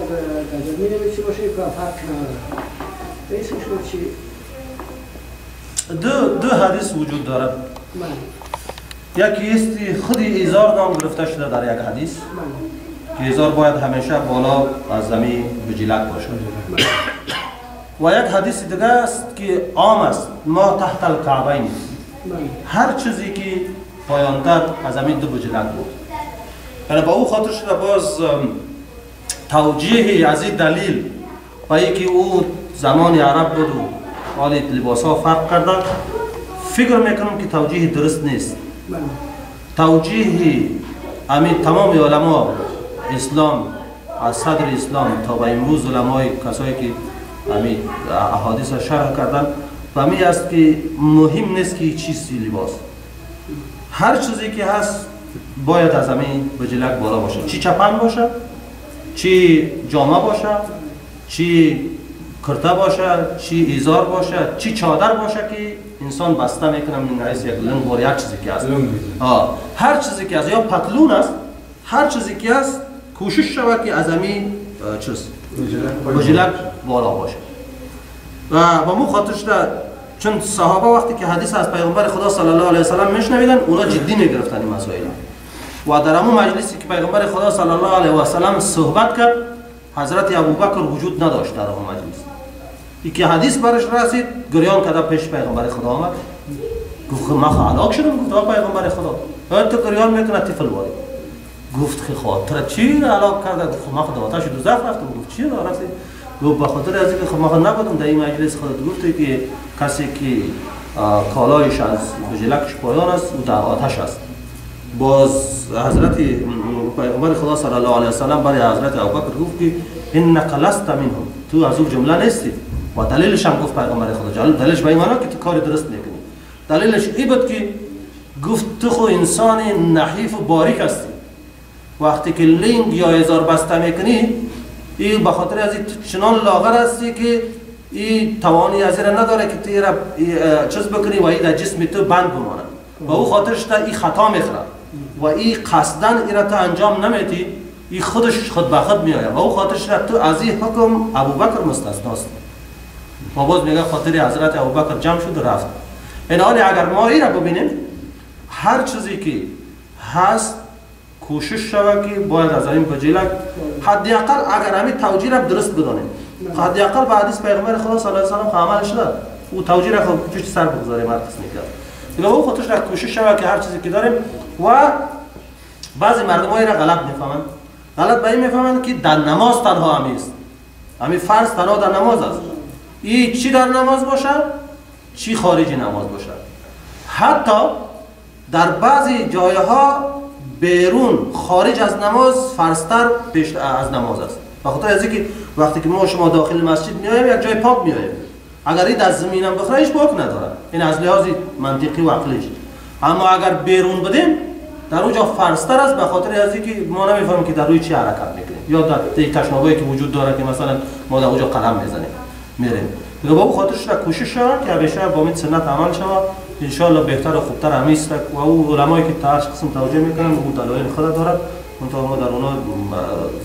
تجربی نمیشه باشه این فرق نداره. بیسش رو چی؟ دو, دو حدیث وجود دارد یکی است خود ایزار نام گرفته شده در یک حدیث. که ایزار باید همیشه بالا از زمین بجلک باشه. و یک حدیث دیگه است که عام است. ما تحت الکعبین. هر چیزی که پایان داد از همین دو بجلک بود. یعنی با او خاطر شده باز توجیه از این دلیل و که او زمان عرب بود و حال لباس ها فرق کرده فکر می‌کنم که توجیه درست نیست. توجیه امین تمام علما اسلام از صدر اسلام تا به امروز علمای کسایی که امین احادیث شرح کردن. و می است که مهم نیست که چیزی لباس. هر چیزی که هست باید از همین بجلک بالا باشه. چی چپن باشه؟ چی جامعه باشه؟ چی کرته باشه؟ چی ایزار باشه؟ چی چادر باشه که انسان بسته می‌کنه من رئیس یک لنگ و یک چیزی که هست. هر چیزی که هست یا پتلون است هر چیزی که هست کوشش شود که از همین چیز. بجلک بالا باشه. و با مو خاطر شده چون صحابه وقتی که حدیث از پیغمبر خدا صلی الله علیه و میشنویدن اونا جدی می‌گرفتن این مسائل و در همون مجلسی که پیغمبر خدا صلی الله علیه و سلم صحبت کرد حضرت ابوبکر وجود نداشت در اون مجلس. یکی حدیث برش رسید گریان کده پیش پیغمبر خدا آمد. گفت ما خلاق شدم گفت پیغمبر خدا. تو گریان می‌کنه طفل واری گفت که خاطر چی علاق کرده گفت ما خدا آتش دوزخ رفتم. گفت چی رفتی؟ گفت به خاطر از اینکه خب ما نبودم. در این مجلس خودت گفتی که کسی که کالایش از بجلکش پایان است او در آتش است. باز حضرت پیغمبر خدا صلی الله علیه وسلم برای حضرت ابوبکر گفت که انک لست منهم. تو از اون جمله نیستی. و دلیلش هم گفت پیغمبر خدا. دلیلش به این که تو کار درست می‌کنی دلیلش این بود که گفت تو خو انسان نحیف و باریک هستی. وقتی که لنگ یا هزار بسته می‌کنی این به خاطر از چنان لاغر هستی که این توانی از این نداره که تیره چیز بکنی و این در جسم تو بند بمانه و او خاطرش تا این خطا می‌خوره و این قصدن این تا انجام نمیتی این خودش خود به خود میآید. و او خاطرش تو از این حکم ابوبکر مستثناست. و باز میگه خاطر حضرت ابوبکر جمع شد و رفت. این حال اگر ما این را ببینیم هر چیزی که هست کوشش شود که باید از این حدی اقل اگر همین توجیه را درست بدانیم. حدی اقل به حدیث پیغمبر خدا صلی الله علیه و سلم عمل شده او توجیه را خود پشت سر بگذاریم هر قسمی کرد دیگه او خودش را کوشش شود که هر چیزی که داریم و بعضی مردم های را غلط می‌فهمند. غلط به این می‌فهمند که در نماز تنها همی است. همین فرض تنها در نماز است. این چی در نماز باشد؟ چی خارج نماز باشد؟ حتی در بعضی جایها بیرون خارج از نماز فرستر پیش از نماز است. بخاطر از اینکه وقتی که ما شما داخل مسجد میایم یک جای پاک میایم اگر این از زمین هم بخوره هیچ پاک نداره. این از لحاظ منطقی و عقلیش اما اگر بیرون بدیم در اونجا فرستر است به خاطر از اینکه ما نمی‌فهمیم که در روی چی حرکت می‌کنیم. یا در تشنابایی که وجود داره که مثلا ما در اونجا قدم می‌زنیم میریم. دیگه با اون خاطرش را کوشش شود که همیشه با سنت عمل شود ان بهتر و خوبتر همیست و او علمایی که تا هر قسم توجه می‌کنن او دلایل خود دارد. منتها ما در اونا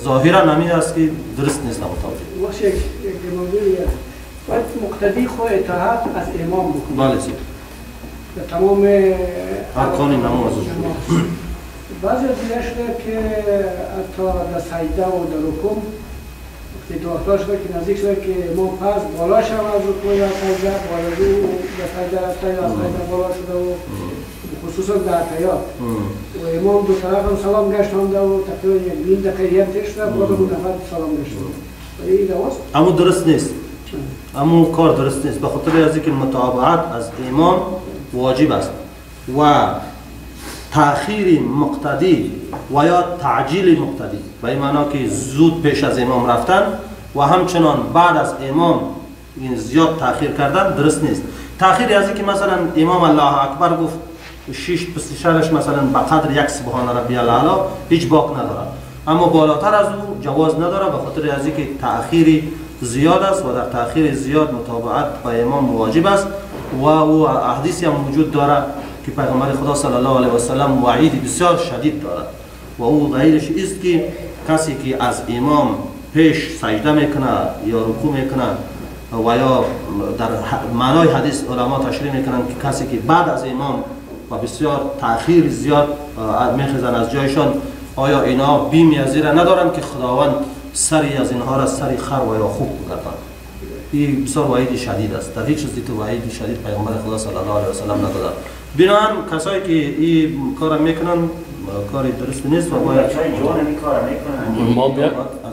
ظاهرا نمی است که درست نیست اما توجه باشه یک موضوعی است. باید مقتدی خود اطاعت از امام بکنه. بله سید. تمام ارکان نماز. بعضی از که حتی در سجده و در رکوع دعا شده که نزدیک شده که امام پس بالا شد از رکوع یا سجده بالا رو به رفته یا از سجده بالا شده و خصوصا در حیات و امام دو طرف هم سلام گشتانده و تقریبا یک نیم دقیقه یه تیر شده بعد اون نفر سلام گشتانده ولی این درست اما درست نیست. اما کار درست نیست. به خاطر از اینکه متابعت از امام واجب است. و تأخیر مقتدی و یا تعجیل مقتدی. به این معنا که زود پیش از امام رفتن و همچنان بعد از امام این زیاد تأخیر کردن درست نیست. تأخیر از اینکه مثلا امام الله اکبر گفت شش پس شرش مثلا به قدر یک سبحان ربی الاعلی هیچ باک نداره اما بالاتر از او جواز نداره به خاطر از اینکه تأخیر زیاد است و در تأخیر زیاد متابعت به امام واجب است و او احادیثی هم وجود داره که پیغمبر خدا صلی الله علیه و سلم وعید بسیار شدید دارد. و او غیرش است که کسی که از امام پیش سجده می‌کنه یا رکوع می‌کنه و یا در معنای حدیث علما تشریح می‌کنن که کسی که بعد از امام و بسیار تأخیر زیاد اه، میخیزن از جایشان آیا اینا بیمی از زیره ندارن که خداوند سری از اینها را سری خر و یا خوب بگردن این بسیار وعید شدید است. در هیچ چیزی تو وعید شدید پیغمبر خدا صلی الله علیه و سلم ندادن. بنابراین کسایی که این کار می‌کنن کار درست نیست و باید بچه‌های جوان این کار می‌کنن. امام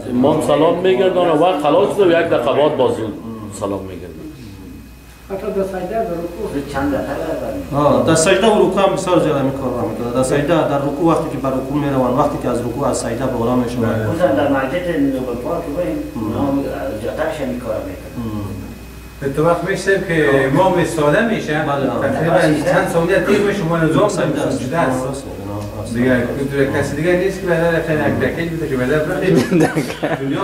امام سلام میگردانه. و خلاص شده و یک دقیقه بعد باز سلام میگردن حتی در سجده و رکوع هم بسیار زیاد این کار را می‌کنه. در سجده در رکوع وقتی که بر رکوع میرون وقتی که از رکوع از سجده به بالا میشون خصوصا در مسجد نوبل پارک بریم اونا جاترش این کار می‌کنن. به تو وقت میشه که امام استاده میشه بله. تقریبا چند ثانیه تیر میشه ما نظام سجده است. دیگه دیگه کسی دیگه نیست که بدر یک دکیل بده که بدر [laughs] دنیا